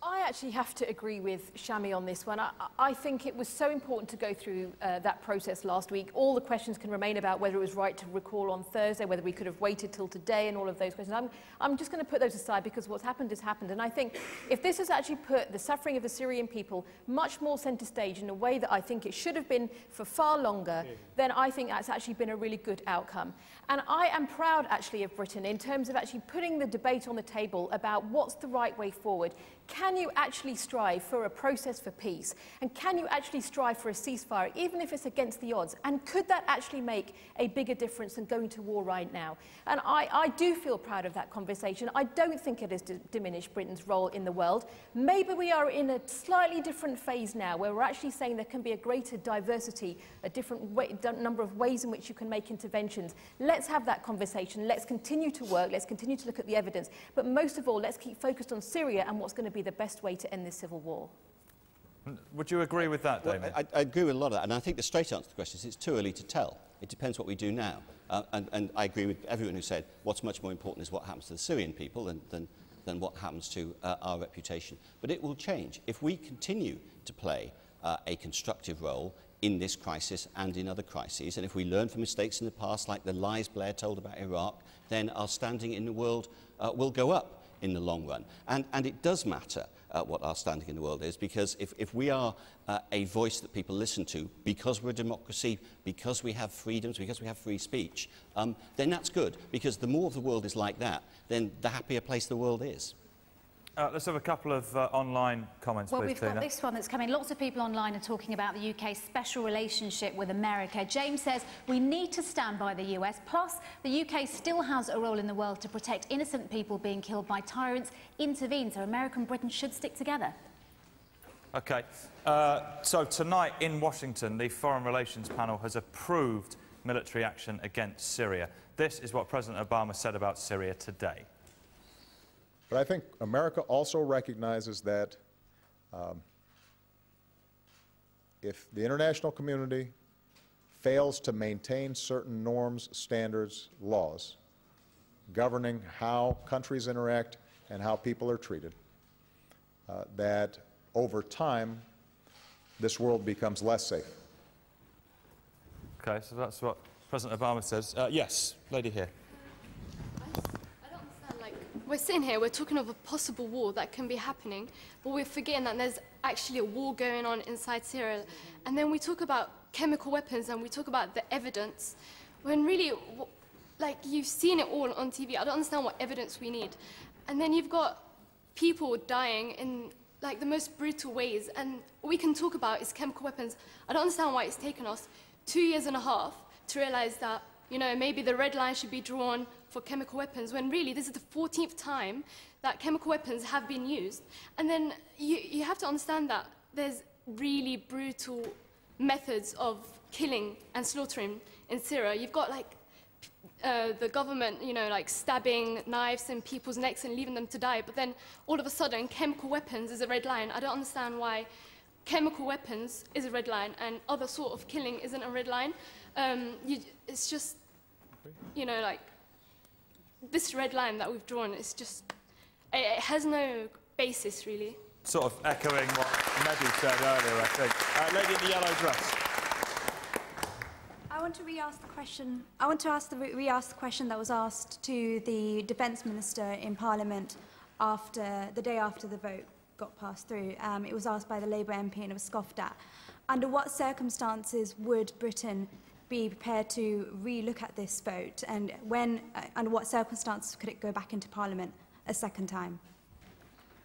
I actually have to agree with Shami on this one. I, I think it was so important to go through uh, that process last week. All the questions can remain about whether it was right to recall on Thursday, whether we could have waited till today, and all of those questions. I'm, I'm just going to put those aside because what's happened has happened. And I think if this has actually put the suffering of the Syrian people much more centre stage in a way that I think it should have been for far longer, then I think that's actually been a really good outcome. And I am proud actually of Britain in terms of actually putting the debate on the table about what's the right way forward. Can you actually strive for a process for peace? And can you actually strive for a ceasefire, even if it's against the odds? And could that actually make a bigger difference than going to war right now? And I, I do feel proud of that conversation. I don't think it has diminished Britain's role in the world. Maybe we are in a slightly different phase now where we're actually saying there can be a greater diversity, a different way, number of ways in which you can make interventions. Let's have that conversation. Let's continue to work. Let's continue to look at the evidence. But most of all, let's keep focused on Syria and what's going to be the best way to end this civil war. Would you agree with that, Well, I, I agree with a lot of that, and I think the straight answer to the question is it's too early to tell. It depends what we do now. Uh, and, and I agree with everyone who said what's much more important is what happens to the Syrian people than, than, than what happens to uh, our reputation. But it will change. If we continue to play uh, a constructive role in this crisis and in other crises, and if we learn from mistakes in the past, like the lies Blair told about Iraq, then our standing in the world uh, will go up in the long run. And, and it does matter uh, what our standing in the world is, because if, if we are uh, a voice that people listen to, because we're a democracy, because we have freedoms, because we have free speech, um, then that's good, because the more of the world is like that, then the happier place the world is. Uh, let's have a couple of uh, online comments, Well, please, we've Tina. got this one that's coming. Lots of people online are talking about the UK's special relationship with America. James says we need to stand by the US. Plus, the UK still has a role in the world to protect innocent people being killed by tyrants. Intervene, so America and Britain should stick together. Okay. Uh, so tonight in Washington, the Foreign Relations Panel has approved military action against Syria. This is what President Obama said about Syria today. But I think America also recognizes that um, if the international community fails to maintain certain norms, standards, laws governing how countries interact and how people are treated, uh, that over time this world becomes less safe. Okay, so that's what President Obama says. Uh, yes, lady here. We're sitting here, we're talking of a possible war that can be happening, but we're forgetting that there's actually a war going on inside Syria. And then we talk about chemical weapons and we talk about the evidence, when really, like, you've seen it all on TV. I don't understand what evidence we need. And then you've got people dying in like the most brutal ways, and we can talk about is chemical weapons. I don't understand why it's taken us two years and a half to realize that, you know, maybe the red line should be drawn for chemical weapons, when really this is the 14th time that chemical weapons have been used. And then you, you have to understand that there's really brutal methods of killing and slaughtering in Syria. You've got like uh, the government, you know, like stabbing knives in people's necks and leaving them to die. But then all of a sudden, chemical weapons is a red line. I don't understand why chemical weapons is a red line and other sort of killing isn't a red line. Um, you, it's just, you know, like this red line that we've drawn. is just, it, it has no basis really. Sort of echoing what Mehdi said earlier, I think. Uh, lady in the yellow dress. I want to re-ask the question. I want to ask the re-ask the question that was asked to the defence minister in Parliament after the day after the vote got passed through. Um, it was asked by the Labour MP and it was scoffed at. Under what circumstances would Britain be prepared to re-look at this vote, and when, uh, under what circumstances could it go back into Parliament a second time?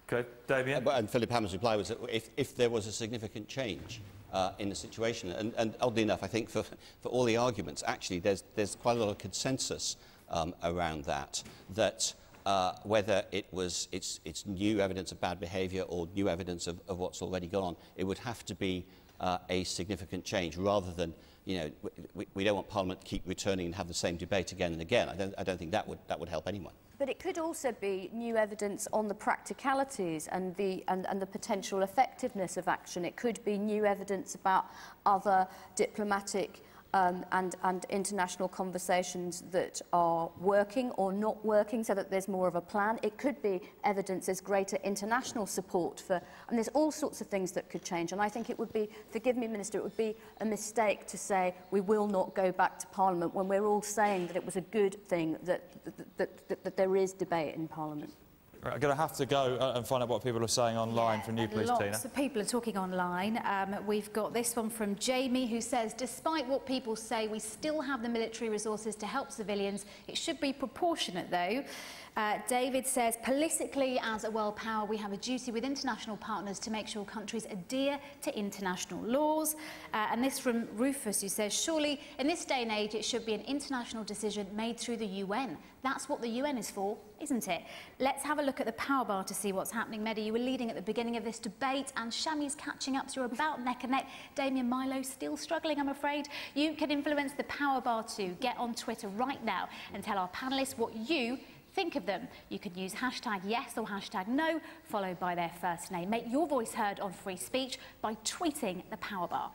Okay, Damian. Uh, but- and Philip Hammond's reply was that if, if there was a significant change uh, in the situation. And, and oddly enough, I think for, for all the arguments, actually, there's, there's quite a lot of consensus um, around that, that uh, whether it was it's, it's new evidence of bad behaviour or new evidence of, of what's already gone on, it would have to be uh, a significant change rather than, you know, we, we don't want Parliament to keep returning and have the same debate again and again. I don't, I don't think that would, that would help anyone. But it could also be new evidence on the practicalities and the, and, and the potential effectiveness of action. It could be new evidence about other diplomatic um, and, and international conversations that are working or not working so that there's more of a plan. It could be evidence there's greater international support for, and there's all sorts of things that could change. And I think it would be, forgive me, Minister, it would be a mistake to say we will not go back to Parliament when we're all saying that it was a good thing that, that, that, that, that there is debate in Parliament. Right, I'm going to have to go uh, and find out what people are saying online from you, please, Lots Tina. of people are talking online. Um, we've got this one from Jamie who says, despite what people say, we still have the military resources to help civilians. It should be proportionate, though. Uh, David says, politically, as a world power, we have a duty with international partners to make sure countries adhere to international laws. Uh, and this from Rufus, who says, surely in this day and age, it should be an international decision made through the UN. That's what the UN is for, isn't it? Let's have a look at the power bar to see what's happening. Mehdi, you were leading at the beginning of this debate, and Shami's catching up, so you're about neck and neck. Damian Milo still struggling, I'm afraid. You can influence the power bar too. Get on Twitter right now and tell our panellists what you think of them. You can use hashtag yes or hashtag no, followed by their first name. Make your voice heard on free speech by tweeting the power bar.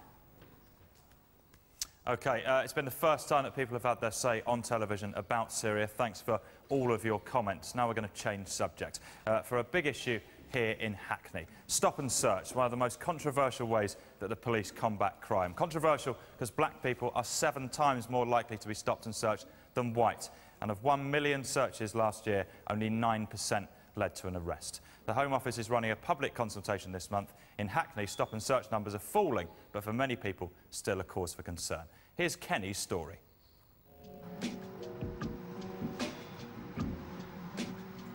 OK, uh, it's been the first time that people have had their say on television about Syria. Thanks for all of your comments. Now we're going to change subject uh, for a big issue here in Hackney. Stop and search, one of the most controversial ways that the police combat crime. Controversial because black people are seven times more likely to be stopped and searched than white and of 1 million searches last year, only 9% led to an arrest. The Home Office is running a public consultation this month. In Hackney, stop and search numbers are falling, but for many people, still a cause for concern. Here's Kenny's story.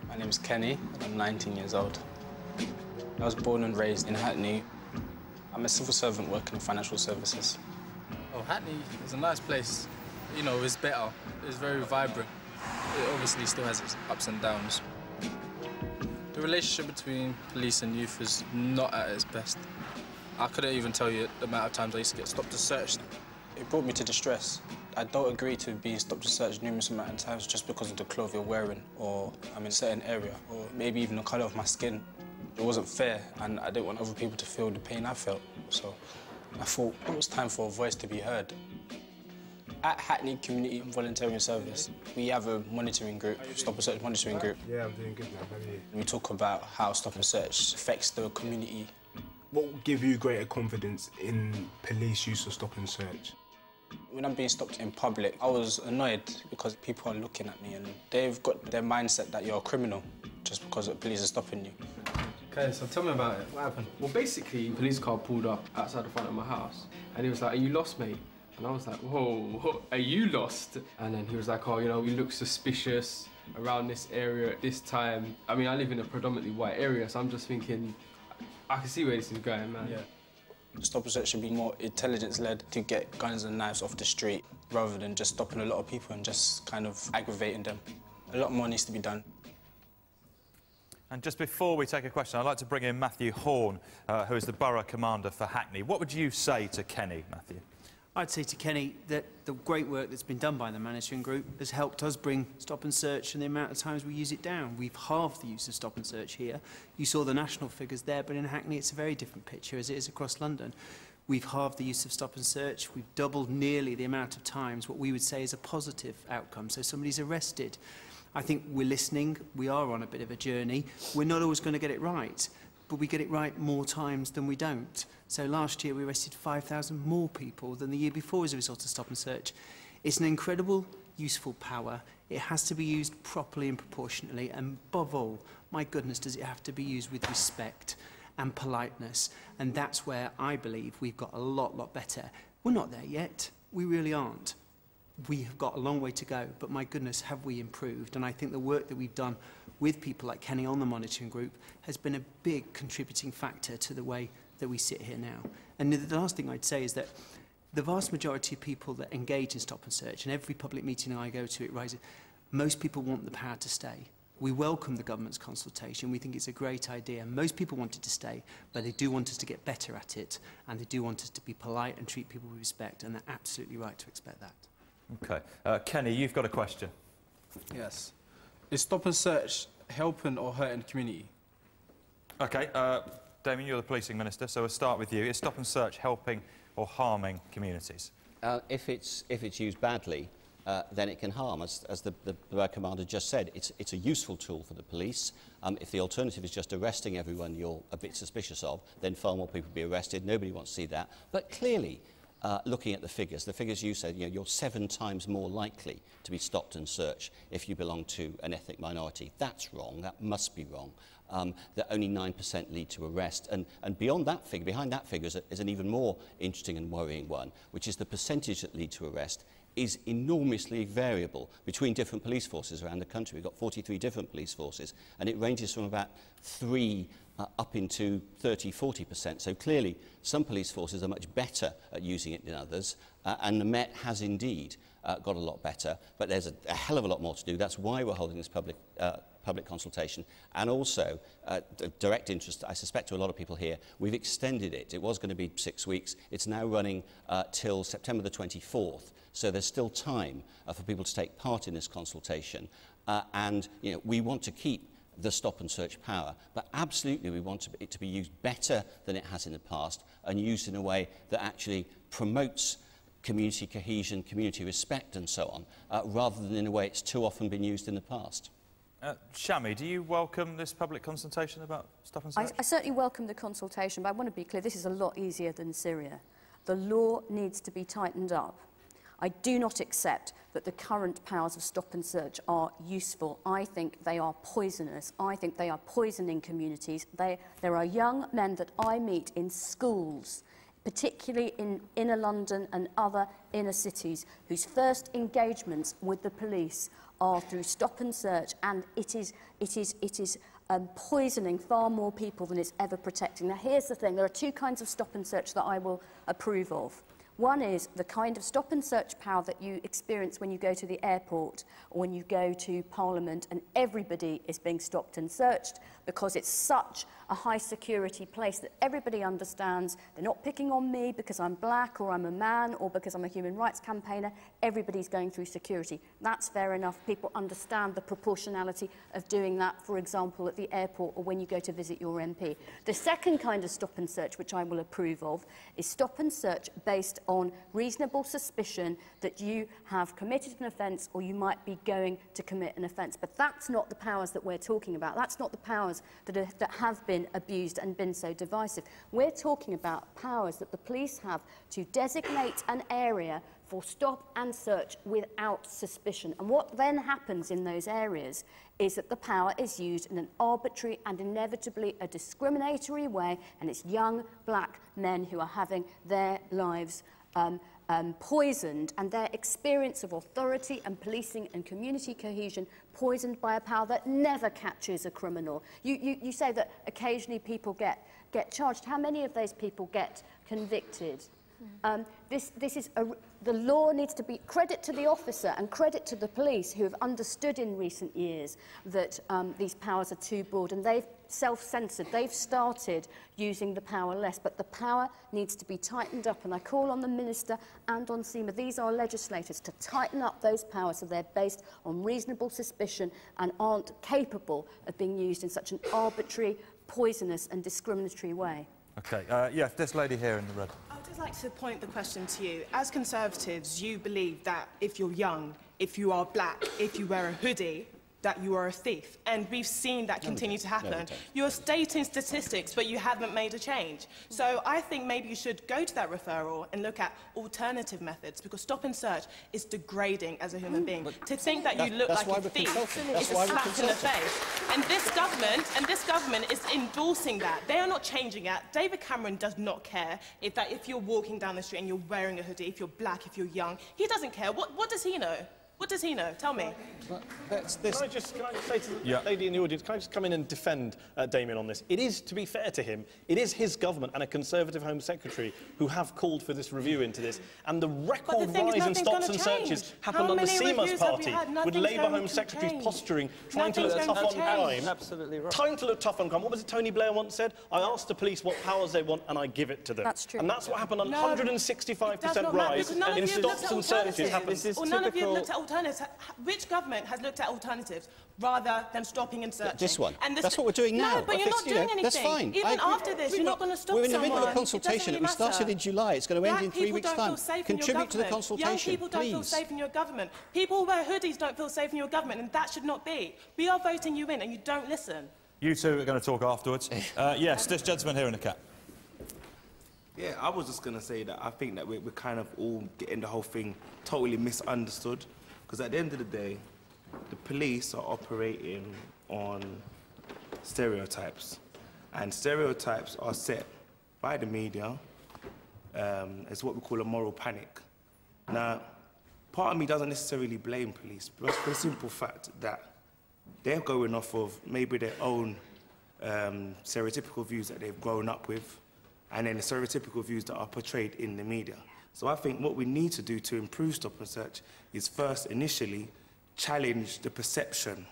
My name is Kenny, and I'm 19 years old. I was born and raised in Hackney. I'm a civil servant working in financial services. Oh, Hackney is a nice place. You know, it's better. It's very vibrant it obviously still has its ups and downs. The relationship between police and youth is not at its best. I couldn't even tell you the amount of times I used to get stopped and searched. It brought me to distress. I don't agree to being stopped and searched numerous amount of times just because of the clothes you're wearing or I'm in a certain area or maybe even the colour of my skin. It wasn't fair and I didn't want other people to feel the pain I felt. So I thought it was time for a voice to be heard. At Hackney Community Volunteering Service, we have a monitoring group, Stop and Search monitoring group. Yeah, I'm doing good now. How are you? We talk about how Stop and Search affects the community. What will give you greater confidence in police use of Stop and Search? When I'm being stopped in public, I was annoyed because people are looking at me and they've got their mindset that you're a criminal just because the police are stopping you. Okay, so tell me about it. What happened? Well, basically, police car pulled up outside the front of my house and he was like, are you lost, mate? And I was like, whoa, are you lost? And then he was like, oh, you know, we look suspicious around this area at this time. I mean, I live in a predominantly white area, so I'm just thinking, I can see where this is going, man. Yeah. Stop and search should be more intelligence-led to get guns and knives off the street rather than just stopping a lot of people and just kind of aggravating them. A lot more needs to be done. And just before we take a question, I'd like to bring in Matthew Horne, uh, who is the Borough Commander for Hackney. What would you say to Kenny, Matthew? I'd say to Kenny that the great work that's been done by the monitoring group has helped us bring stop and search and the amount of times we use it down. We've halved the use of stop and search here. You saw the national figures there, but in Hackney it's a very different picture as it is across London. We've halved the use of stop and search. We've doubled nearly the amount of times what we would say is a positive outcome. So somebody's arrested. I think we're listening. We are on a bit of a journey. We're not always going to get it right, but we get it right more times than we don't. So last year we arrested 5,000 more people than the year before as a result of stop and search. It's an incredible, useful power. It has to be used properly and proportionately, and above all, my goodness, does it have to be used with respect and politeness. And that's where I believe we've got a lot, lot better. We're not there yet. We really aren't. We have got a long way to go, but my goodness, have we improved? And I think the work that we've done with people like Kenny on the monitoring group has been a big contributing factor to the way that we sit here now. And the last thing I'd say is that the vast majority of people that engage in stop and search, and every public meeting I go to, it rises, most people want the power to stay. We welcome the government's consultation. We think it's a great idea. Most people want it to stay, but they do want us to get better at it, and they do want us to be polite and treat people with respect, and they're absolutely right to expect that. OK. Uh, Kenny, you've got a question. Yes. Is stop and search helping or hurting the community? OK. Uh, Damian, you're the policing minister, so we'll start with you. Is stop and search helping or harming communities? Uh, if, it's, if it's used badly, uh, then it can harm. As, as the, the, the commander just said, it's, it's a useful tool for the police. Um, if the alternative is just arresting everyone you're a bit suspicious of, then far more people will be arrested. Nobody wants to see that. But clearly, uh, looking at the figures, the figures you said, you know, you're seven times more likely to be stopped and searched if you belong to an ethnic minority. That's wrong. That must be wrong. Um, that only 9% lead to arrest. And, and beyond that figure, behind that figure is, a, is an even more interesting and worrying one, which is the percentage that lead to arrest is enormously variable between different police forces around the country. We've got 43 different police forces, and it ranges from about three uh, up into 30, 40%. So clearly, some police forces are much better at using it than others, uh, and the Met has indeed uh, got a lot better, but there's a, a hell of a lot more to do. That's why we're holding this public, uh, public consultation. And also, uh, direct interest, I suspect to a lot of people here, we've extended it. It was going to be six weeks. It's now running uh, till September the 24th. So there's still time uh, for people to take part in this consultation. Uh, and you know, we want to keep the stop and search power, but absolutely we want it to be used better than it has in the past and used in a way that actually promotes community cohesion, community respect and so on, uh, rather than in a way it's too often been used in the past. Uh, Shami, do you welcome this public consultation about stop and search? I, I certainly welcome the consultation, but I want to be clear, this is a lot easier than Syria. The law needs to be tightened up. I do not accept that the current powers of stop and search are useful. I think they are poisonous. I think they are poisoning communities. They, there are young men that I meet in schools particularly in inner London and other inner cities, whose first engagements with the police are through stop and search, and it is, it is, it is um, poisoning far more people than it's ever protecting. Now, here's the thing. There are two kinds of stop and search that I will approve of. One is the kind of stop and search power that you experience when you go to the airport or when you go to Parliament and everybody is being stopped and searched because it's such a high security place that everybody understands they're not picking on me because I'm black or I'm a man or because I'm a human rights campaigner. Everybody's going through security. That's fair enough. People understand the proportionality of doing that, for example, at the airport or when you go to visit your MP. The second kind of stop and search, which I will approve of, is stop and search based on reasonable suspicion that you have committed an offence or you might be going to commit an offence. But that's not the powers that we're talking about. That's not the powers that, are, that have been abused and been so divisive. We're talking about powers that the police have to designate an area for stop and search without suspicion. And what then happens in those areas is that the power is used in an arbitrary and inevitably a discriminatory way, and it's young black men who are having their lives um, um, poisoned and their experience of authority and policing and community cohesion poisoned by a power that never catches a criminal. You, you, you say that occasionally people get, get charged. How many of those people get convicted? Um, this, this is a, the law needs to be credit to the officer and credit to the police who have understood in recent years that um, these powers are too broad and they've self-censored. They've started using the power less, but the power needs to be tightened up. And I call on the Minister and on Seema, these are legislators, to tighten up those powers so they're based on reasonable suspicion and aren't capable of being used in such an arbitrary, poisonous and discriminatory way. OK. Uh, yeah, this lady here in the red. Like to point the question to you. As Conservatives, you believe that if you're young, if you are black, if you wear a hoodie, that you are a thief. And we've seen that continue to happen. No, You're stating statistics, but you haven't made a change. So I think maybe you should go to that referral and look at alternative methods, because stop and search is degrading as a human being. But to think that you look like a thief is a slap in the face. And this government, and this government is endorsing that. They are not changing it. David Cameron does not care if that if you're walking down the street and you're wearing a hoodie, if you're black, if you're young. He doesn't care. What, what does he know? What does he know? Tell me. That's this. Can I just, can I just say to the Yeah. lady in the audience, can I just come in and defend uh, Damian on this? It is, to be fair to him, it is his government and a Conservative Home Secretary who have called for this review into this. And the record thing is rise in stops and change. searches happened under many Seema's reviews have we party, had? with Labour Home to Secretaries change. posturing, trying to look tough to on crime. change. Absolutely right. Trying to look tough on crime. What was it Tony Blair once said? I ask the police what powers they want and I give it to them. That's true. And that's what happened. A No, 165% It does not matter, rise because none of in you have looked stops and searches happened. This is Or none of you have typical- looked at alternatives. Which government has looked at alternatives rather than stopping and searching? This one. And That's what we're doing now. No, but If you're it's, not you doing know, anything. That's fine. Even agree. after this, you're not going to stop We're in the someone. middle of a consultation doesn't that we started in July. It's going to end Black in three people weeks' don't feel time. safe in your Contribute to the government. consultation, Young people don't feel safe in your government. People who wear hoodies don't feel safe in your government, and that should not be. We are voting you in, and you don't listen. You two are going to talk afterwards. Uh, yes, this gentleman here in the cap. Yeah, I was just going to say that I think that we're, we're kind of all getting the whole thing totally misunderstood. Because at the end of the day, the police are operating on stereotypes. And stereotypes are set by the media um, as what we call a moral panic. Now, part of me doesn't necessarily blame police, but the simple fact that they're going off of maybe their own um, stereotypical views that they've grown up with, and then the stereotypical views that are portrayed in the media. So I think what we need to do to improve stop and search is first, initially, challenge the perception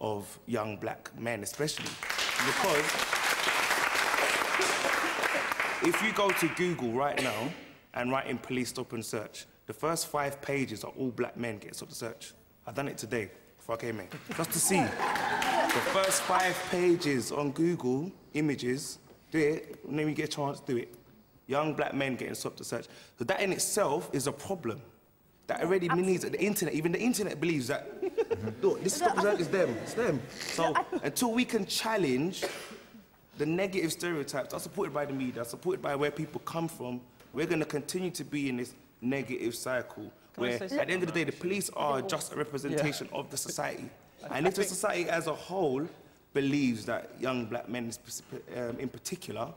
of young black men, especially because if you go to Google right now and write in police stop and search, the first five pages are all black men get stopped and search. I've done it today before I came in, just to see. The first five pages on Google images, do it, and then you get a chance, do it. Young black men getting stopped to search. So that in itself is a problem. That already means that the internet, even the internet believes that, look, this stop and search is them, it's them. So until we can challenge the negative stereotypes that are supported by the media, supported by where people come from, we're going to continue to be in this negative cycle Can where, at the end of the day, the police are just a representation of the society. And if the society as a whole believes that young black men um, in particular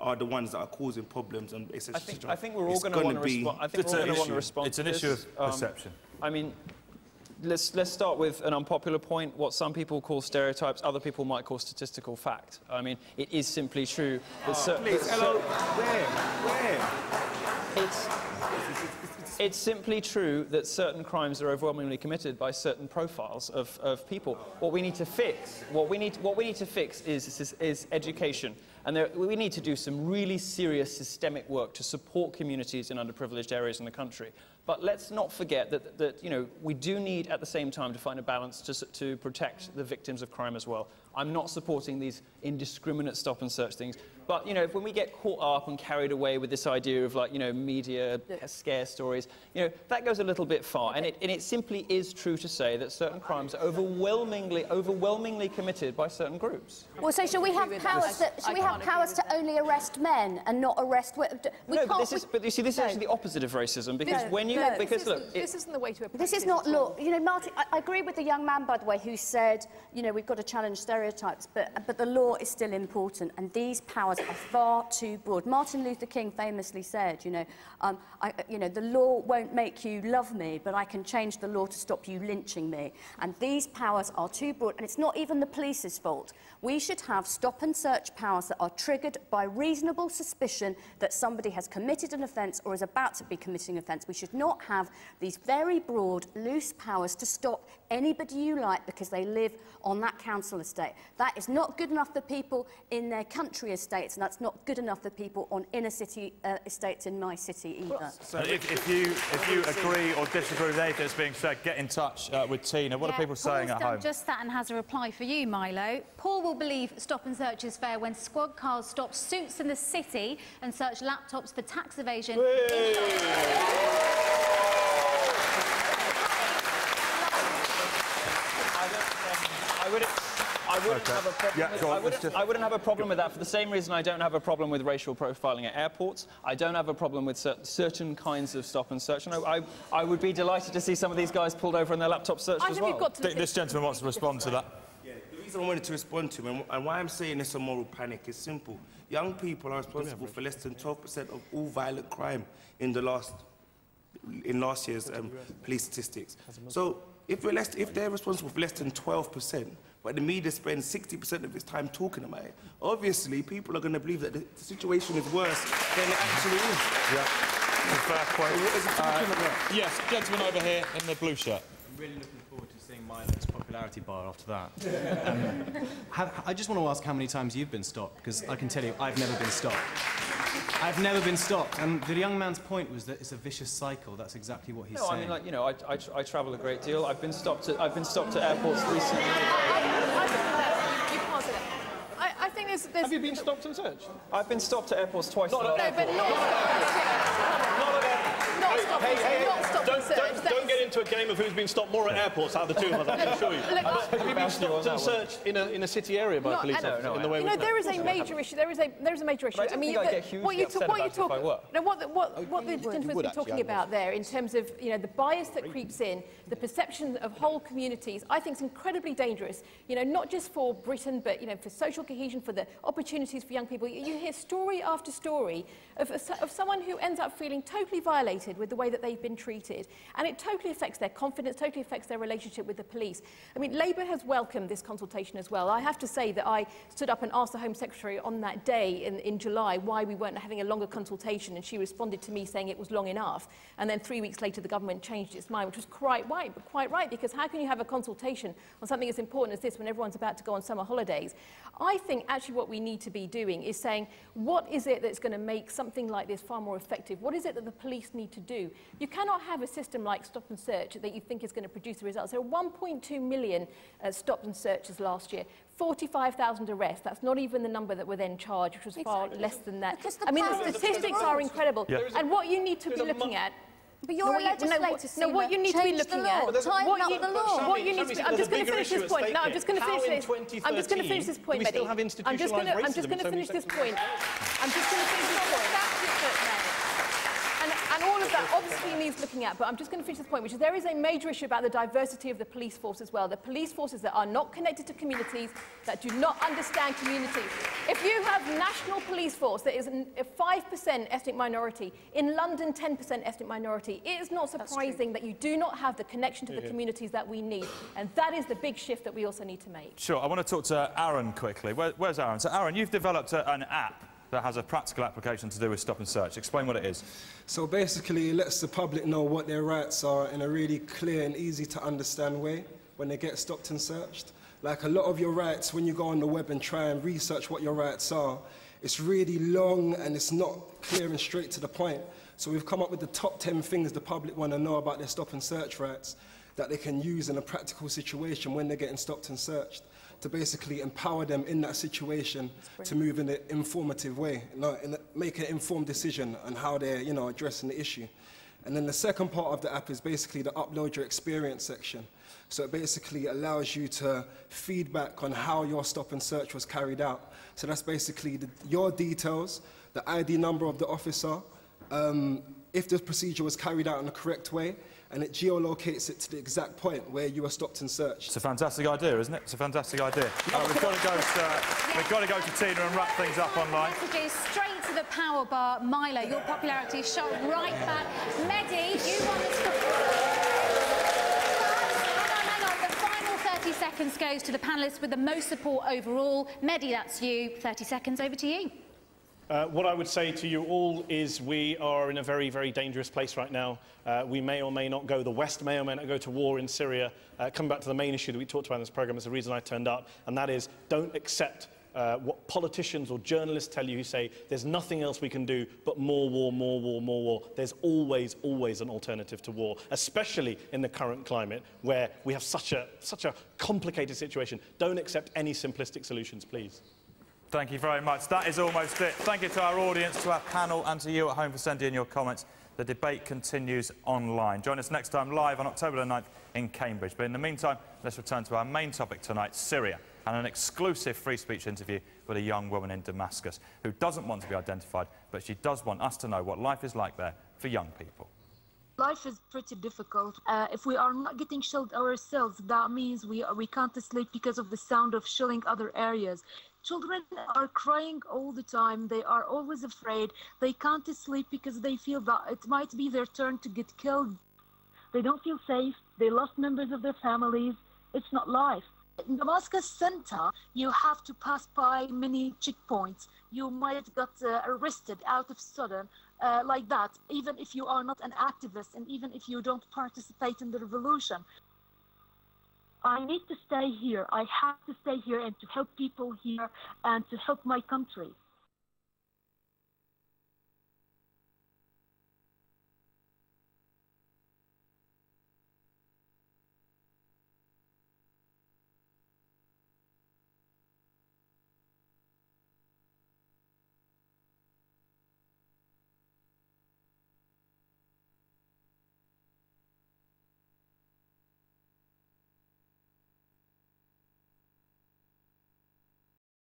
are the ones that are causing problems and et cetera, I think, I think we're all going to want to be- respond. I think It's we're an going to issue. respond. It's an issue this. of um, perception. I mean, let's let's start with an unpopular point. What some people call stereotypes, other people might call statistical fact. I mean, it is simply true that Oh, cer- please, that hello, cer- where, where? It's, it's simply true that certain crimes are overwhelmingly committed by certain profiles of, of people. What we need to fix, what we need, what we need to fix is, is, is education. And there, we need to do some really serious systemic work to support communities in underprivileged areas in the country. But let's not forget that, that you know, we do need at the same time to find a balance to, to protect the victims of crime as well. I'm not supporting these indiscriminate stop and search things. But you know, when we get caught up and carried away with this idea of like, you know, media scare stories, you know, that goes a little bit far. And it, and it simply is true to say that certain crimes are overwhelmingly, overwhelmingly committed by certain groups. Well, so shall we have powers? That, I shall we have powers to that. only arrest men and not arrest women? We no, but this is, but you see, this is actually the opposite of racism because No, when you, no. because this look, isn't, it- this isn't the way to approach This is not law. You know, Martin, I, I agree with the young man, by the way, who said, you know, we've got to challenge stereotypes, but, but the law is still important, and these powers are far too broad. Martin Luther King famously said, you know, um, I, you know, the law won't make you love me, but I can change the law to stop you lynching me. And these powers are too broad, and it's not even the police's fault. We should have stop and search powers that are triggered by reasonable suspicion that somebody has committed an offence or is about to be committing an offence. We should not have these very broad, loose powers to stop anybody you like because they live on that council estate. That is not good enough for people in their country estates, and that's not good enough for people on inner city uh, estates in my city either. So if, if you if you agree or disagree with anything that's being said, get in touch uh, with Tina. What Yeah, are people saying Paul's at done home? just that and has a reply for you, Milo. Paul will believe stop and search is fair when squad cars stop suits in the city and search laptops for tax evasion. I wouldn't, I wouldn't Okay. have a problem. Yeah, with, on, I, wouldn't, just- I wouldn't have a problem with that for the same reason I don't have a problem with racial profiling at airports. I don't have a problem with cer- certain kinds of stop and search. And I, I, I would be delighted to see some of these guys pulled over and their laptop searched I as think well. we've got Th- This gentleman wants to respond to that. Yeah, the reason I wanted to respond to him and, and why I'm saying it's a moral panic is simple. Young people are responsible for less than 12% of all violent crime in the last in last year's um, police statistics. So if, we're less, if they're responsible for less than 12%, but the media spends 60% of its time talking about it, obviously people are going to believe that the situation is worse than it actually is. Yeah. Fair point. So what is it talking Uh. Yes, gentleman over here in the blue shirt. I'm really looking forward to seeing Milo's popularity bar after that. Um, have, I just want to ask how many times you've been stopped, because I can tell you I've never been stopped. I've never been stopped. And the young man's point was that it's a vicious cycle. That's exactly what he's No, saying. I mean, like, you know, I, I, tra- I travel a great deal. I've been stopped at, I've been stopped at airports recently. You can't say that. I, I think there's, there's... Have you been stopped and searched? I've been stopped at airports twice. Not No, but not not stop Hey, and hey, hey, not stop don't, and search. don't, don't is- get into a game of who's been stopped more at airports out of the two of us, I can assure you. Look, But have you been stopped and searched in a, in a city area by Not- police and- officers in the way you know, there is a major issue. There is a there is a major issue. But I don't mean, think I'd the- get hugely what you upset what you about if I talk. were. No, what the, what what the you gentleman's would been talking about there in terms of you know the bias that creeps in, the perception of whole communities, I think is incredibly dangerous. You know, not just for Britain, but you know for social cohesion, for the opportunities for young people. You you hear story after story of, of someone who ends up feeling totally violated with the way that they've been treated, and it totally affects their confidence, totally affects their relationship with the police. I mean, Labour has welcomed this consultation as well. I have to say that I stood up and asked the Home Secretary on that day in, in July why we weren't having a longer consultation, and she responded to me saying it was long enough. And then three weeks later, the government changed its mind, which was quite right, but quite right, because how can you have a consultation on something as important as this when everyone's about to go on summer holidays? I think actually what we need to be doing is saying, what is it that's going to make something like this far more effective? What is it that the police need to do? You cannot have a system like stop and search that you think is going to produce the results. There were 1.2 million uh, stop and searches last year. 45,000 arrests. That's not even the number that were then charged, which was far less than that. I mean, the statistics are incredible. Yeah. And what you need to be looking at But you're no, a what you- no, legislator, what- no, what you need to be looking at, But there's a- what tighten you, up the law. what you Shami, need to be, I'm just going to finish this point. No, I'm just going to finish this. I'm just going to finish this point, do we still Mehdi. have I'm just going to, I'm just going to finish this point. I'm just going to finish this point. And, and of that obviously needs looking at, but I'm just going to finish this point, which is there is a major issue about the diversity of the police force as well. The police forces that are not connected to communities, that do not understand communities. If you have national police force that is a 5% ethnic minority, in London 10% ethnic minority, it is not surprising that you do not have the connection to the Yeah. communities that we need. And that is the big shift that we also need to make. Sure, I want to talk to Aaron quickly. Where, where's Aaron? So, Aaron, you've developed a, an app that has a practical application to do with stop and search. Explain what it is. So basically, it lets the public know what their rights are in a really clear and easy to understand way when they get stopped and searched. Like a lot of your rights, when you go on the web and try and research what your rights are, it's really long and it's not clear and straight to the point. So we've come up with the top 10 things the public want to know about their stop and search rights that they can use in a practical situation when they're getting stopped and searched to basically empower them in that situation to move in an informative way, you know, in a, make an informed decision on how they're you know, addressing the issue. And then the second part of the app is basically the upload your experience section. So it basically allows you to feedback on how your stop and search was carried out. So that's basically the, your details, the ID number of the officer, um, if the procedure was carried out in the correct way, and it geolocates it to the exact point where you are stopped and searched. It's a fantastic idea, isn't it? It's a fantastic idea. Uh, we've got to go to, we've got to go to Tina and wrap things up online. Messages straight to the power bar. Milo, your popularity shot right back. Mehdi, you won this. Hang on, hang on. The final 30 seconds goes to the panellists with the most support overall. Mehdi, that's you. 30 seconds over to you. Uh, what I would say to you all is we are in a very, very dangerous place right now. Uh, we may or may not go, the West may or may not go to war in Syria. Uh, coming back to the main issue that we talked about in this programme is the reason I turned up, and that is don't accept uh, what politicians or journalists tell you who say there's nothing else we can do but more war, more war, more war. There's always, always an alternative to war, especially in the current climate where we have such a, such a complicated situation. Don't accept any simplistic solutions, please. Thank you very much. That is almost it. Thank you to our audience, to our panel, and to you at home for sending in your comments. The debate continues online. Join us next time live on October the 9th in Cambridge. But in the meantime, let's return to our main topic tonight, Syria, and an exclusive free speech interview with a young woman in Damascus who doesn't want to be identified, but she does want us to know what life is like there for young people. Life is pretty difficult. Uh, if we are not getting shelled ourselves, that means we we can't sleep because of the sound of shelling other areas. Children are crying all the time. They are always afraid. They can't sleep because they feel that it might be their turn to get killed. They don't feel safe. They lost members of their families. It's not life. In Damascus center, you have to pass by many checkpoints. You might get uh, arrested out of sudden uh, like that, even if you are not an activist and even if you don't participate in the revolution. I need to stay here. I have to stay here and to help people here and to help my country.